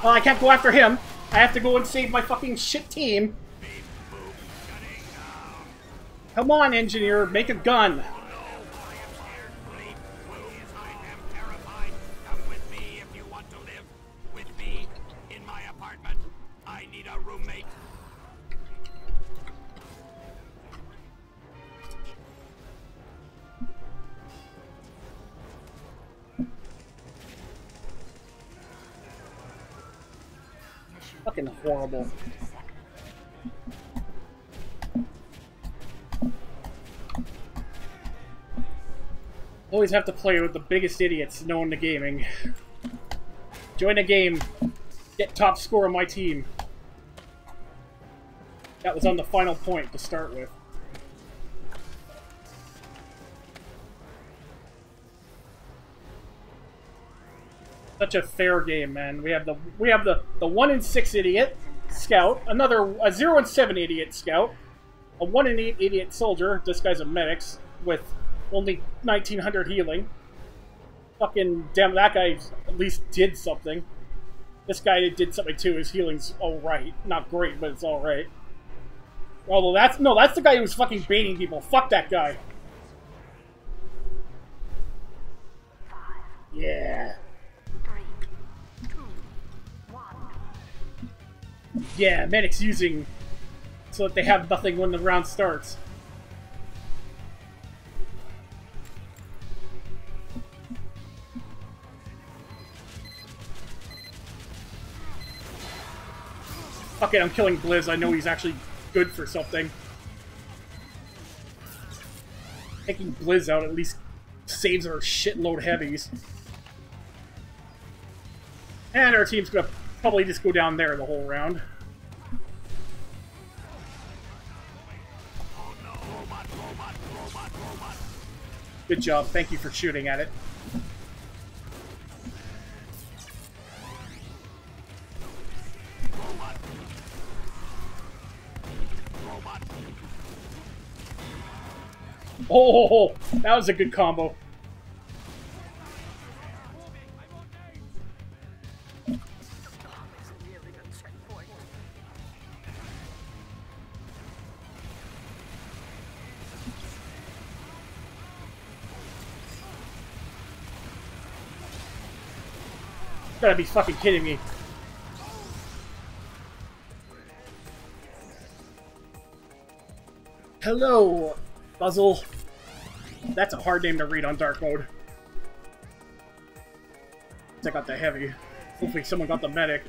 Well, I can't go after him. I have to go and save my fucking shit team. Come on, engineer, make a gun. Always have to play with the biggest idiots known to gaming. Join a game. Get top score on my team. That was on the final point to start with. Such a fair game, man. We have the we have the the one in six idiot scout, another a zero and seven idiot scout, a 1 in 8 idiot soldier, this guy's a medics, with only 1900 healing. Fucking, damn, that guy at least did something. This guy did something too, his healing's alright. Not great, but it's alright. Although that's, no, that's the guy who's fucking baiting people. Fuck that guy. Yeah. Yeah, medics using so that they have nothing when the round starts. Fuck it, I'm killing Blizz. I know he's actually good for something. Taking Blizz out at least saves our shitload heavies. And our team's gonna probably just go down there the whole round. Good job. Thank you for shooting at it. Oh, that was a good combo. gotta be fucking kidding me. Hello, Buzzle. That's a hard name to read on dark mode. I got the heavy. Hopefully someone got the medic.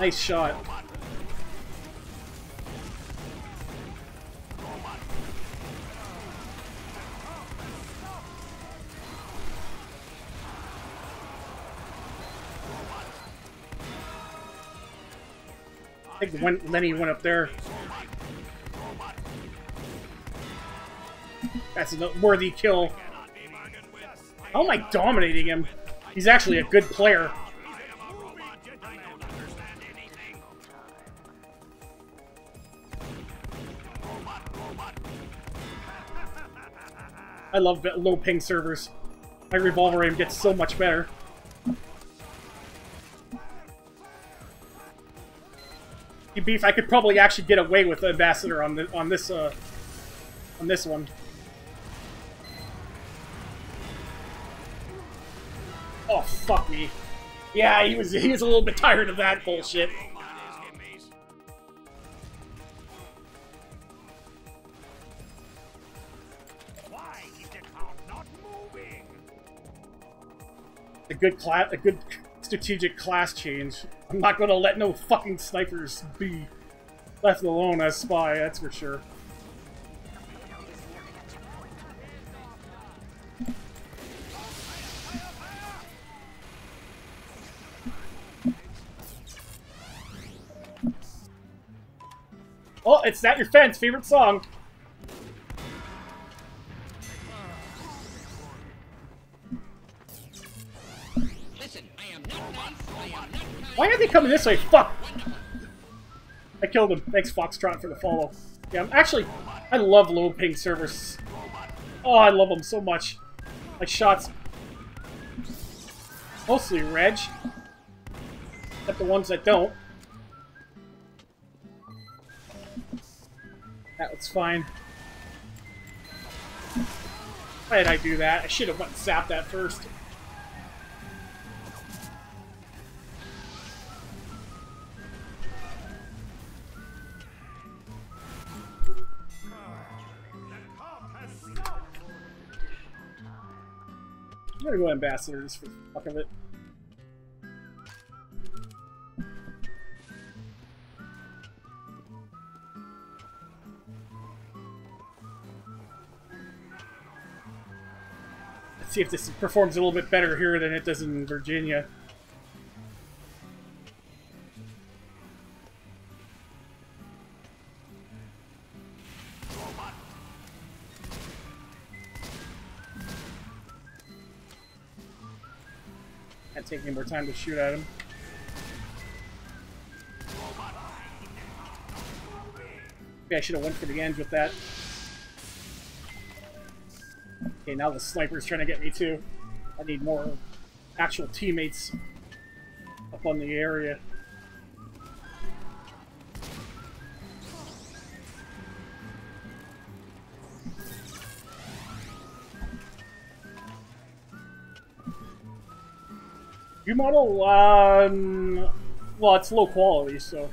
Nice shot. When Lenny went up there. That's a worthy kill. How am I dominating him? He's actually a good player. I love low ping servers. My revolver aim gets so much better. Beef, I could probably actually get away with the Ambassador on the on this uh on this one. Oh fuck me. Yeah, he was he was a little bit tired of that bullshit. A good class, a good strategic class change. I'm not gonna let no fucking snipers be left alone as spy, that's for sure. Oh, it's that your fence favorite song. Why are they coming this way? Fuck! I killed him. Thanks, Foxtrot, for the follow. Yeah, I'm actually... I love low ping servers. Oh, I love them so much. My shots... Mostly Reg. Except the ones that don't. That was fine. Why did I do that? I should have went and zapped that first. Gonna go ambassador just for the fuck of it. Let's see if this performs a little bit better here than it does in Virginia. Time to shoot at him. Maybe I should have went for the end with that. Okay, now the sniper's trying to get me too. I need more actual teammates up on the area. You model, um, well, it's low quality, so.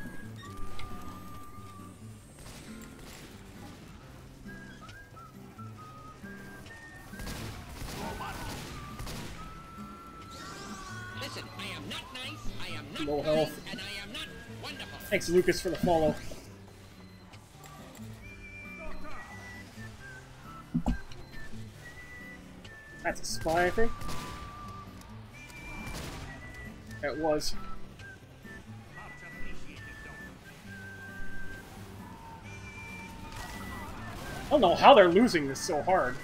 Listen, I am not nice, I am not Low health. and I am not wonderful. Thanks, Lucas, for the follow. That's a spy, I think. That was. I don't know how they're losing this so hard.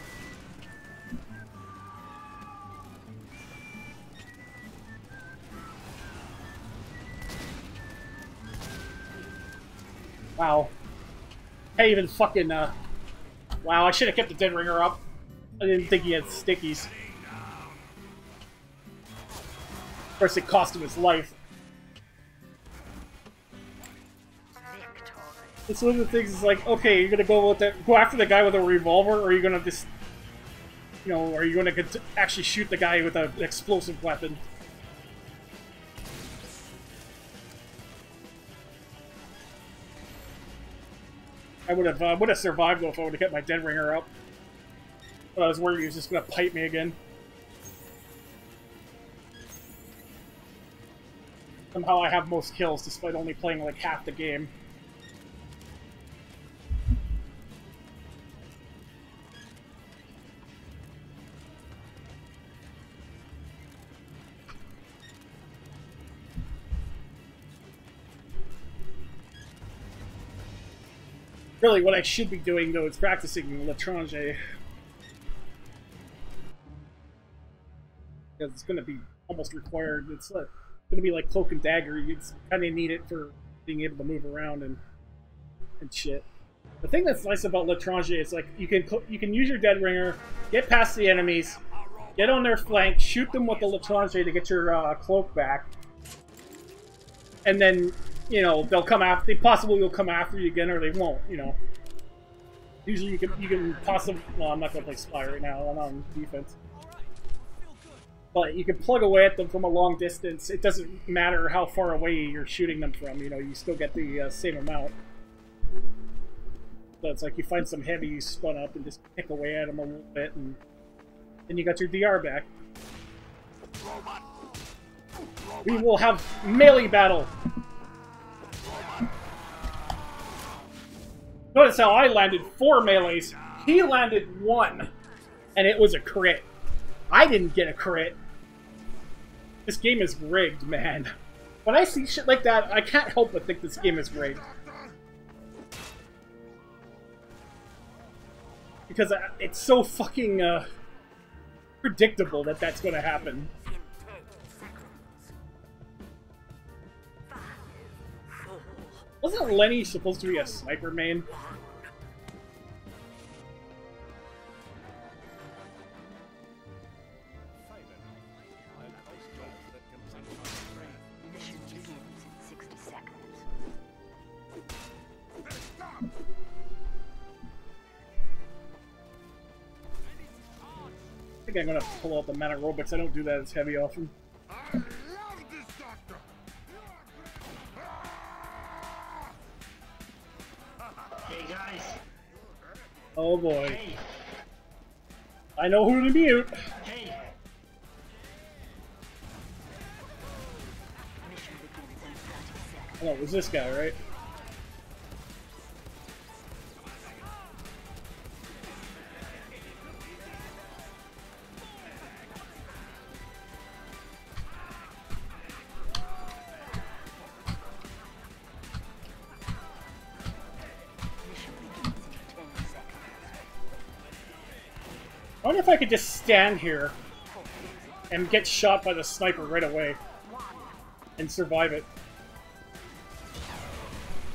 Wow. Hey, even fucking, uh... Wow, I should have kept the Dead Ringer up. I didn't think he had stickies. Course, it cost him his life. It's one of the things It's like, okay, you're gonna go with that, go after the guy with a revolver, or are you gonna just, you know, are you gonna actually shoot the guy with an explosive weapon? I would have uh, would have survived though if I would have kept my dead ringer up. But I was worried he was just gonna pipe me again. Somehow I have most kills despite only playing like half the game. Really, what I should be doing though is practicing L'Etranger. Because it's going to be almost required. It's uh, going to be like Cloak and Dagger. You kind of need it for being able to move around and and shit. The thing that's nice about L'Etranger is like you can you can use your Dead Ringer, get past the enemies, get on their flank, shoot them with the L'Etranger to get your uh, cloak back, and then you know they'll come after. They possibly will come after you again, or they won't. You know. Usually you can you can possibly. Well, I'm not gonna play Spy right now. I'm on defense. But you can plug away at them from a long distance. It doesn't matter how far away you're shooting them from. You know, you still get the uh, same amount. So it's like you find some heavy, you spun up and just pick away at them a little bit, and then you got your DR back. We will have melee battle. Notice how I landed four melees. He landed one, and it was a crit. I didn't get a crit. This game is rigged, man. When I see shit like that, I can't help but think this game is rigged. Because it's so fucking, uh, predictable that that's gonna happen. Wasn't Lenny supposed to be a sniper main? Think I'm gonna pull out the mana robots. I don't do that as heavy often. Oh boy. hey, I know who to mute. hey. Mission begins in 30 seconds. Oh, it was this guy, right? I wonder if I could just stand here and get shot by the sniper right away and survive it.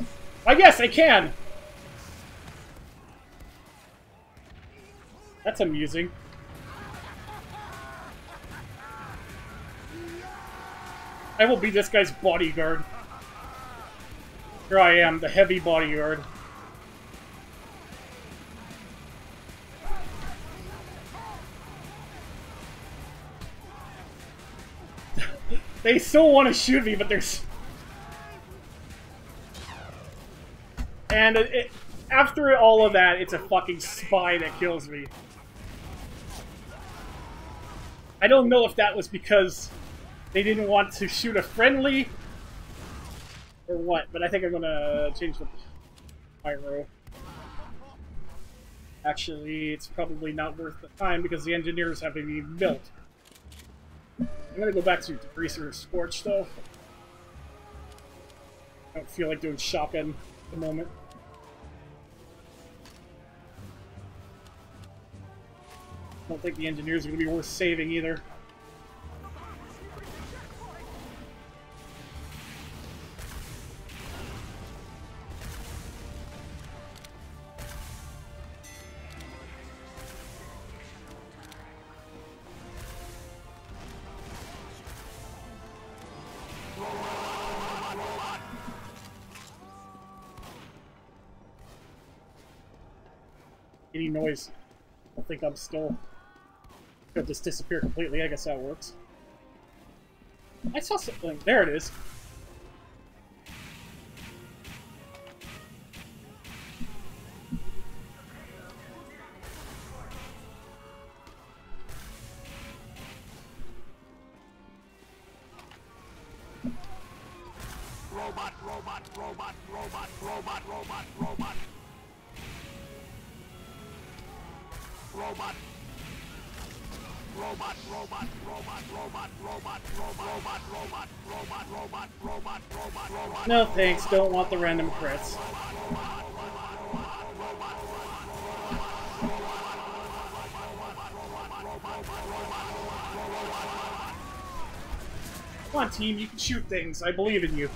Ah, I guess I can! That's amusing. I will be this guy's bodyguard. Here I am, the heavy bodyguard. They still want to shoot me, but there's... And it, it, after all of that, it's a fucking spy that kills me. I don't know if that was because they didn't want to shoot a friendly or what, but I think I'm gonna change the pyro. Actually, it's probably not worth the time because the engineers haven't even built. I'm gonna go back to Degreaser Scorch though. I don't feel like doing shotgun at the moment. I don't think the engineers are gonna be worth saving either. Noise. I think I'm still. Could just disappear completely. I guess that works. I saw something. There it is. Robot, robot, robot, robot, robot, robot, robot, robot, robot, robot, robot. No thanks, don't want the random crits. Come on, team, you can shoot things. I believe in you.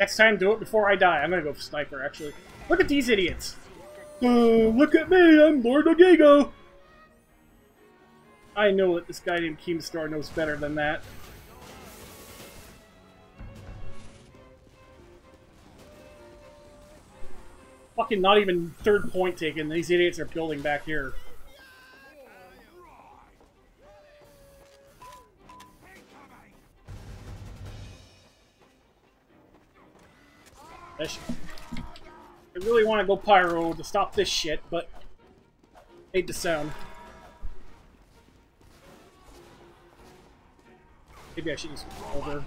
Next time, do it before I die. I'm gonna go for sniper, actually. Look at these idiots. Uh, look at me, I'm Lord Ogago! I know that this guy named Keemstar knows better than that. Fucking not even third point taken. These idiots are building back here. I really want to go pyro to stop this shit, but hate the sound. Maybe I should use over.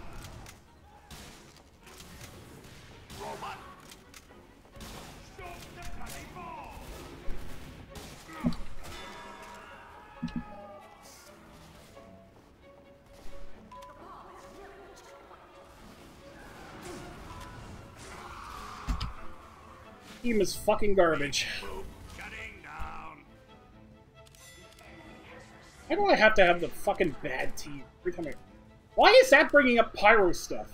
Team is fucking garbage. Why do I have to have the fucking bad team every time I... Why is that bringing up pyro stuff?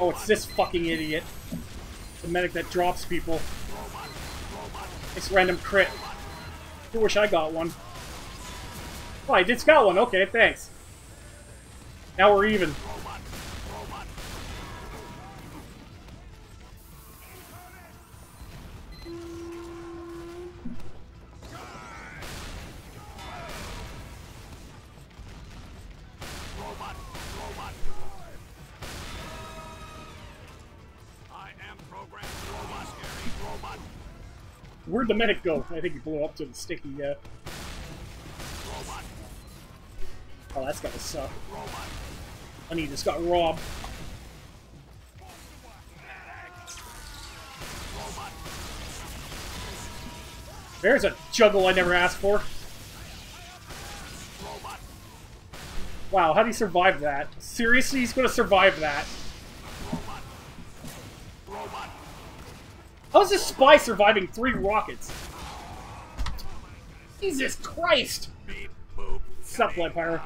Oh, it's this fucking idiot. The medic that drops people. It's random crit. I wish I got one. Oh, I did got one. Okay, thanks. Now we're even. Where'd the medic go? I think he blew up to the sticky, uh... Robot, Oh, that's gotta suck. And he just got robbed. There's a juggle I never asked for. Wow, how do you survive that? Seriously, he's gonna survive that. How's this spy surviving three rockets? Jesus Christ! Sup, Light Pirate.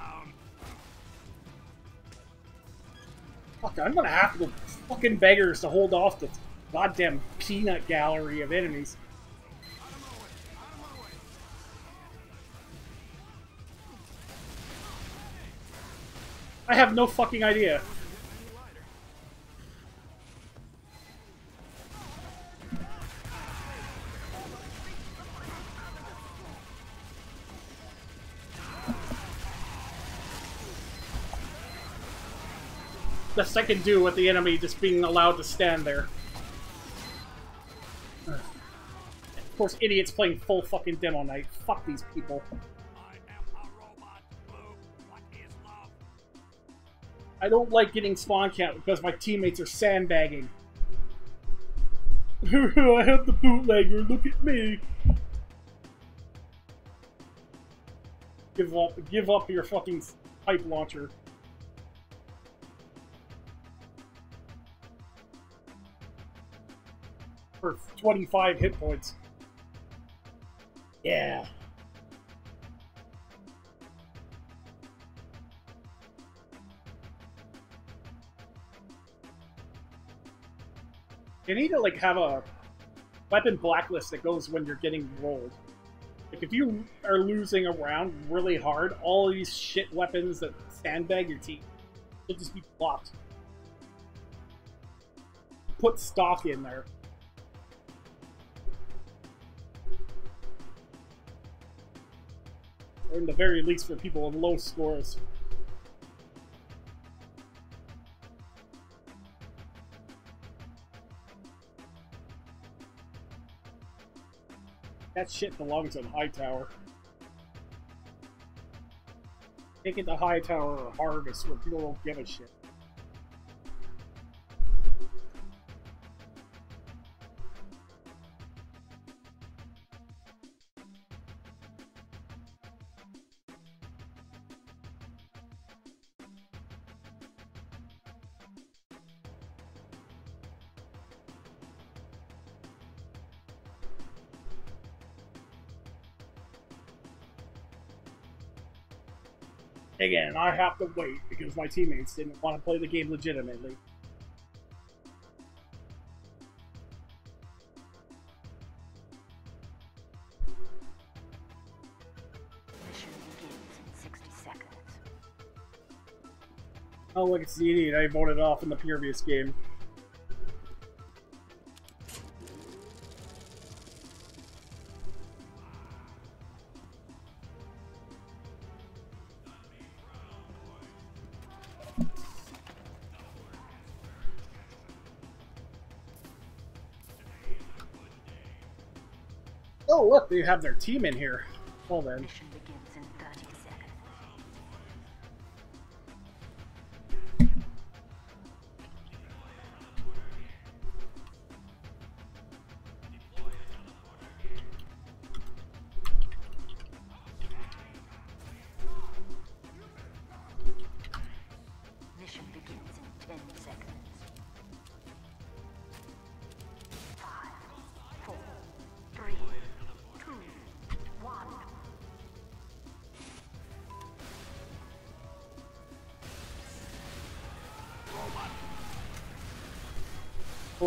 Fuck, I'm gonna have to fucking beggars to hold off the goddamn peanut gallery of enemies. I have no fucking idea. I can do with the enemy just being allowed to stand there. Of course, idiots playing full fucking demoknight. Fuck these people. I don't like getting spawn count because my teammates are sandbagging. I have the bootlegger, look at me! Give up, give up your fucking pipe launcher. For 25 hit points. Yeah. You need to like have a weapon blacklist that goes when you're getting rolled. Like if you are losing a round really hard, all these shit weapons that sandbag your team will just be blocked. Put stock in there. Or in the very least for people with low scores. That shit belongs in Hightower. Take it to Hightower or Harvest where people don't give a shit. Again, I have to wait because my teammates didn't want to play the game legitimately. Mission begins in 60 seconds. Oh, look, it's the idiot I voted off in the previous game. They have their team in here. Well then.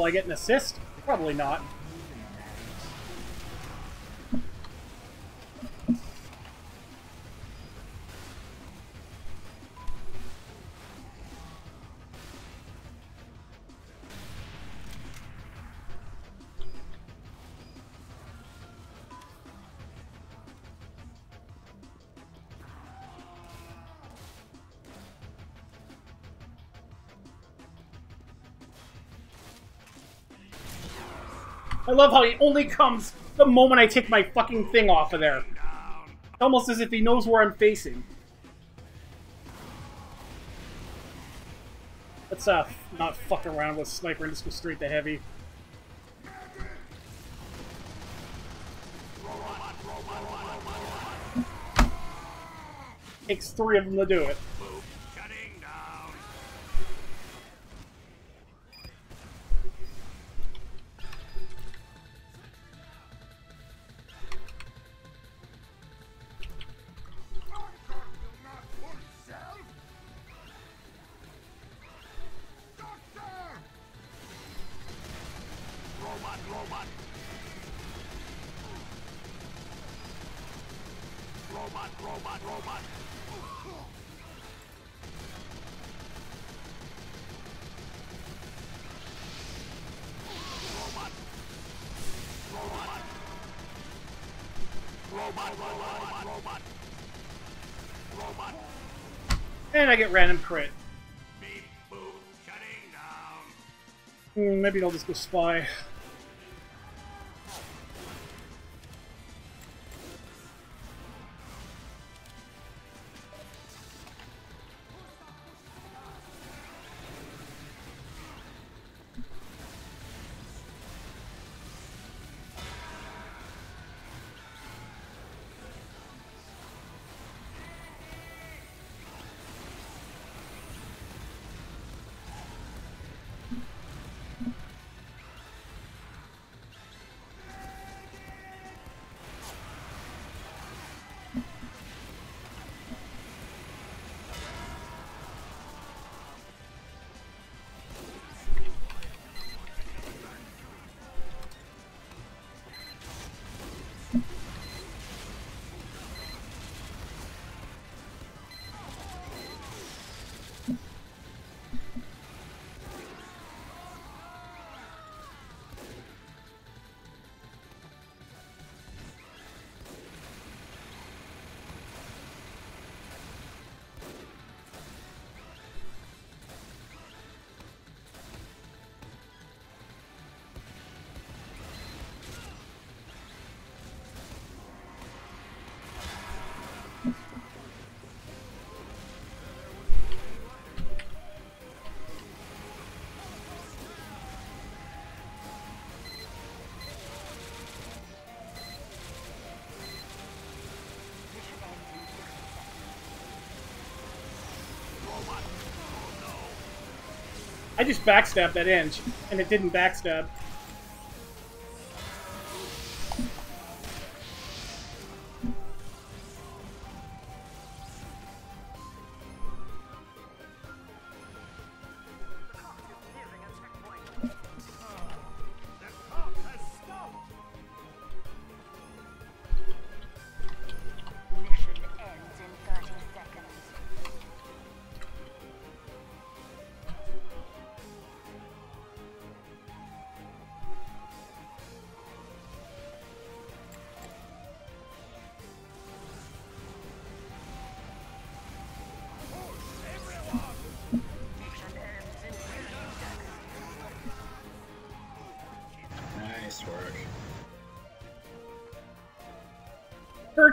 I get an assist? Probably not. Love how he only comes the moment I take my fucking thing off of there. Almost as if he knows where I'm facing. Let's uh not fuck around with sniper and just go straight to heavy. Takes three of them to do it. I get random crit. Beep, boop, shutting. Hmm, maybe I'll just go spy. I just backstabbed that inch, and it didn't backstab.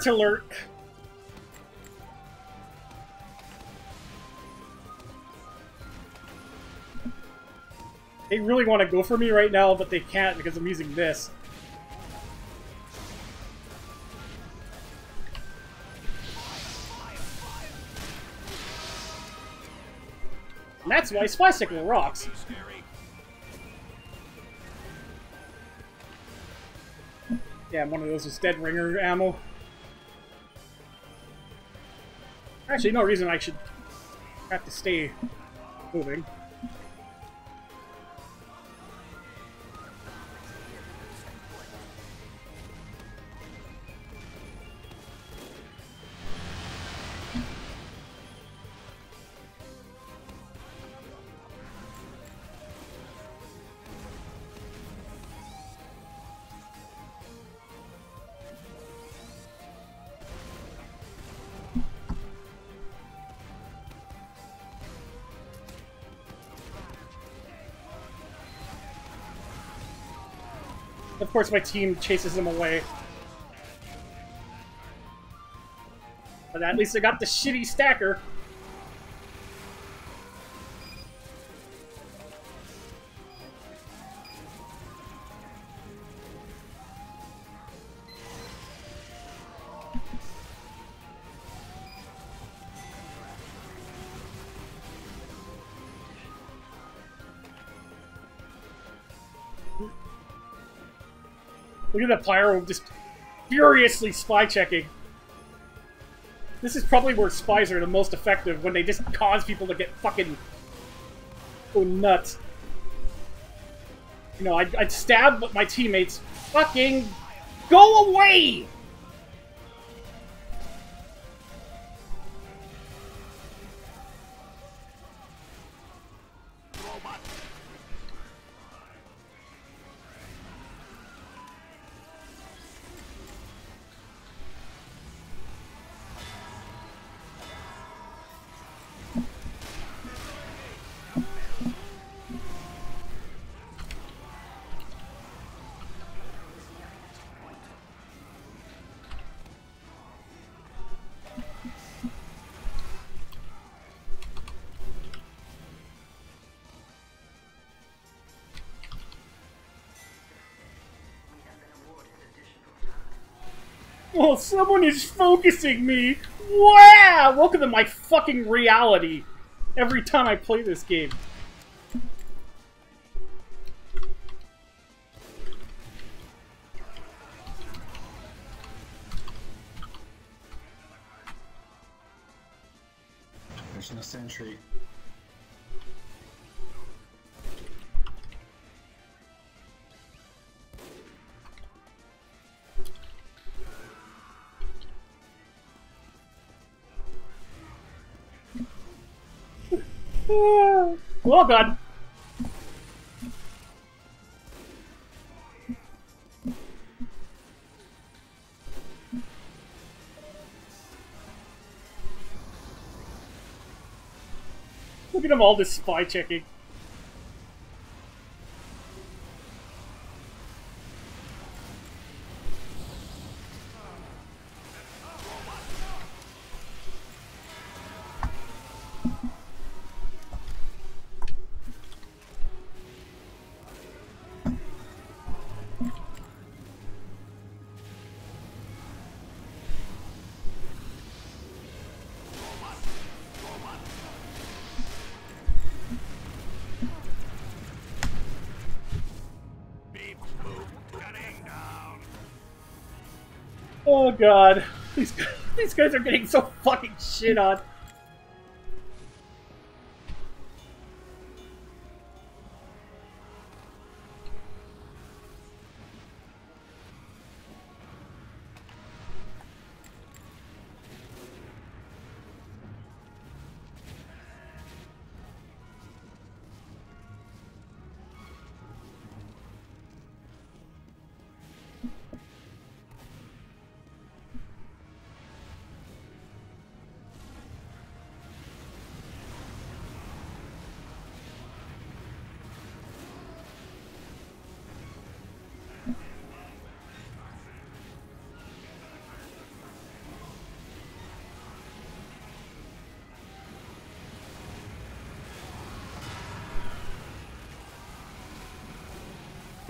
Hurt alert! They really want to go for me right now, but they can't because I'm using this. And that's why Spycicle rocks. Yeah, one of those is dead ringer ammo. Actually, no reason I should have to stay moving. Of course, my team chases them away. But at least I got the shitty stacker. Look at the pyro just furiously spy checking. This is probably where spies are the most effective when they just cause people to get fucking go nuts. You know, I'd, I'd stab my teammates. Fucking go away! Someone is focusing me! Wow! Welcome to my fucking reality. Every time I play this game. Well done. Look at them all just spy checking. God. These, these guys are getting so fucking shit on.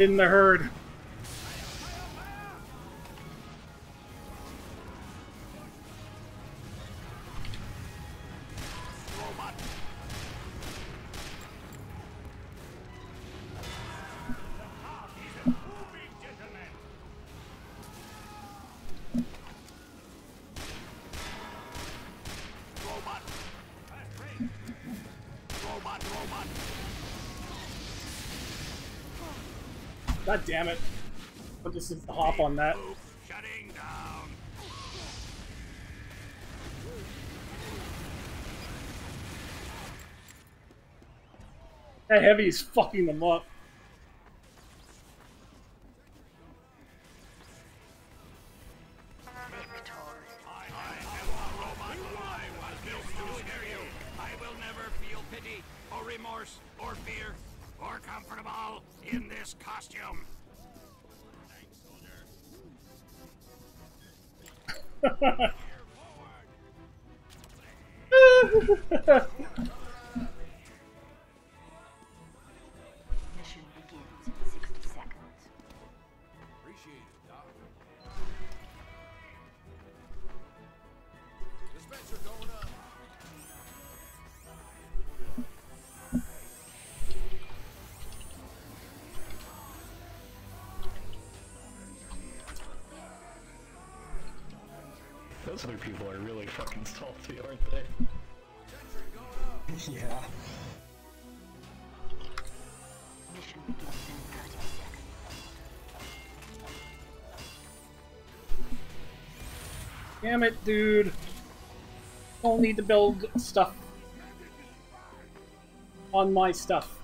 In the herd. God damn it. I'll just hop on that. That heavy is fucking them up. people are really fucking salty, aren't they? yeah. Damn it, dude. I'll need to build stuff on my stuff.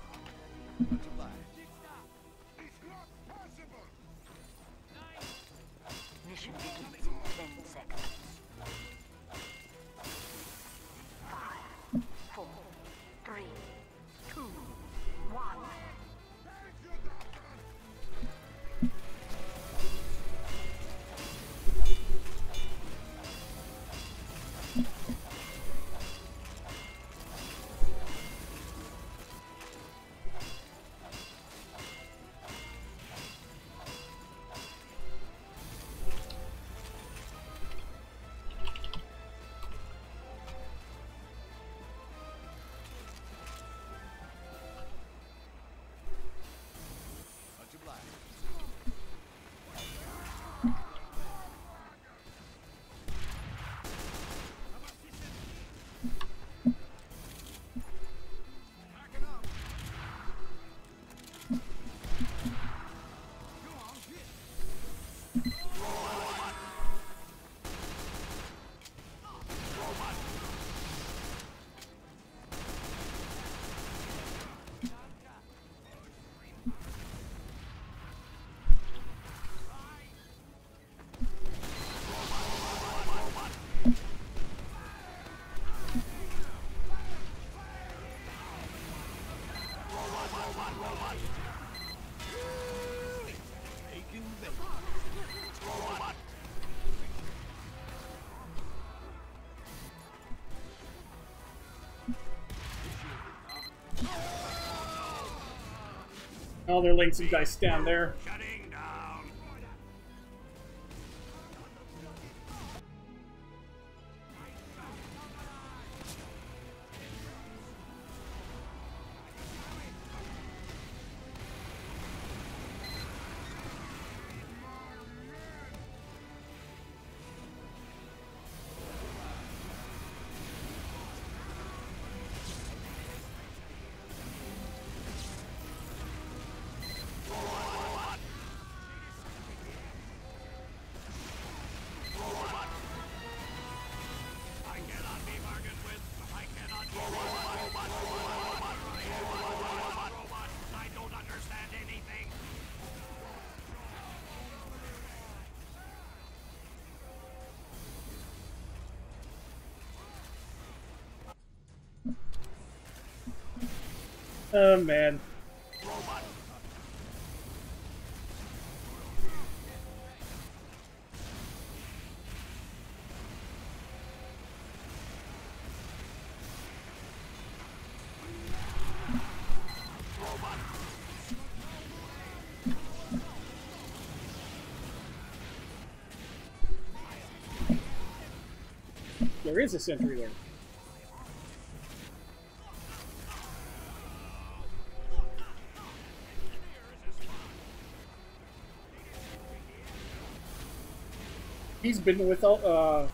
Oh, they're laying some guys down there. man. There is a sentry there. he's been with uh,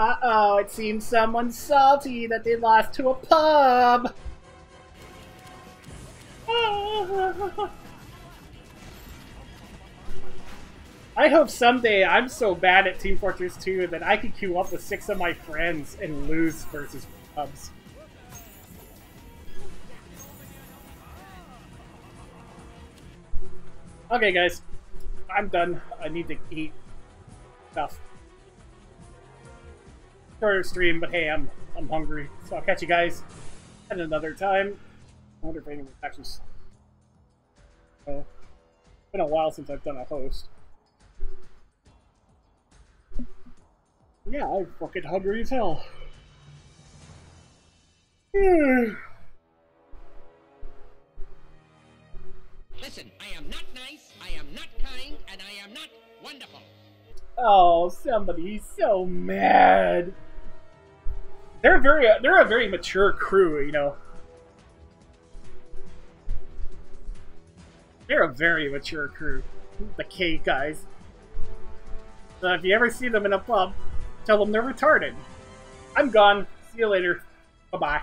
Uh-oh, it seems someone's salty that they lost to a pub. I hope someday I'm so bad at Team Fortress 2 that I can queue up with six of my friends and lose versus pubs. Okay, guys. I'm done. I need to eat Shorter stream, but hey, I'm I'm hungry. So I'll catch you guys at another time. I wonder if anyone actually... Oh. It's been a while since I've done a host. Yeah, I'm fucking hungry as hell. Listen, I am not nice, I am not kind, and I am not wonderful. Oh, somebody's so mad. They're very, they're a very mature crew, you know. They're a very mature crew, the K guys. So if you ever see them in a pub, tell them they're retarded. I'm gone. See you later. Bye bye.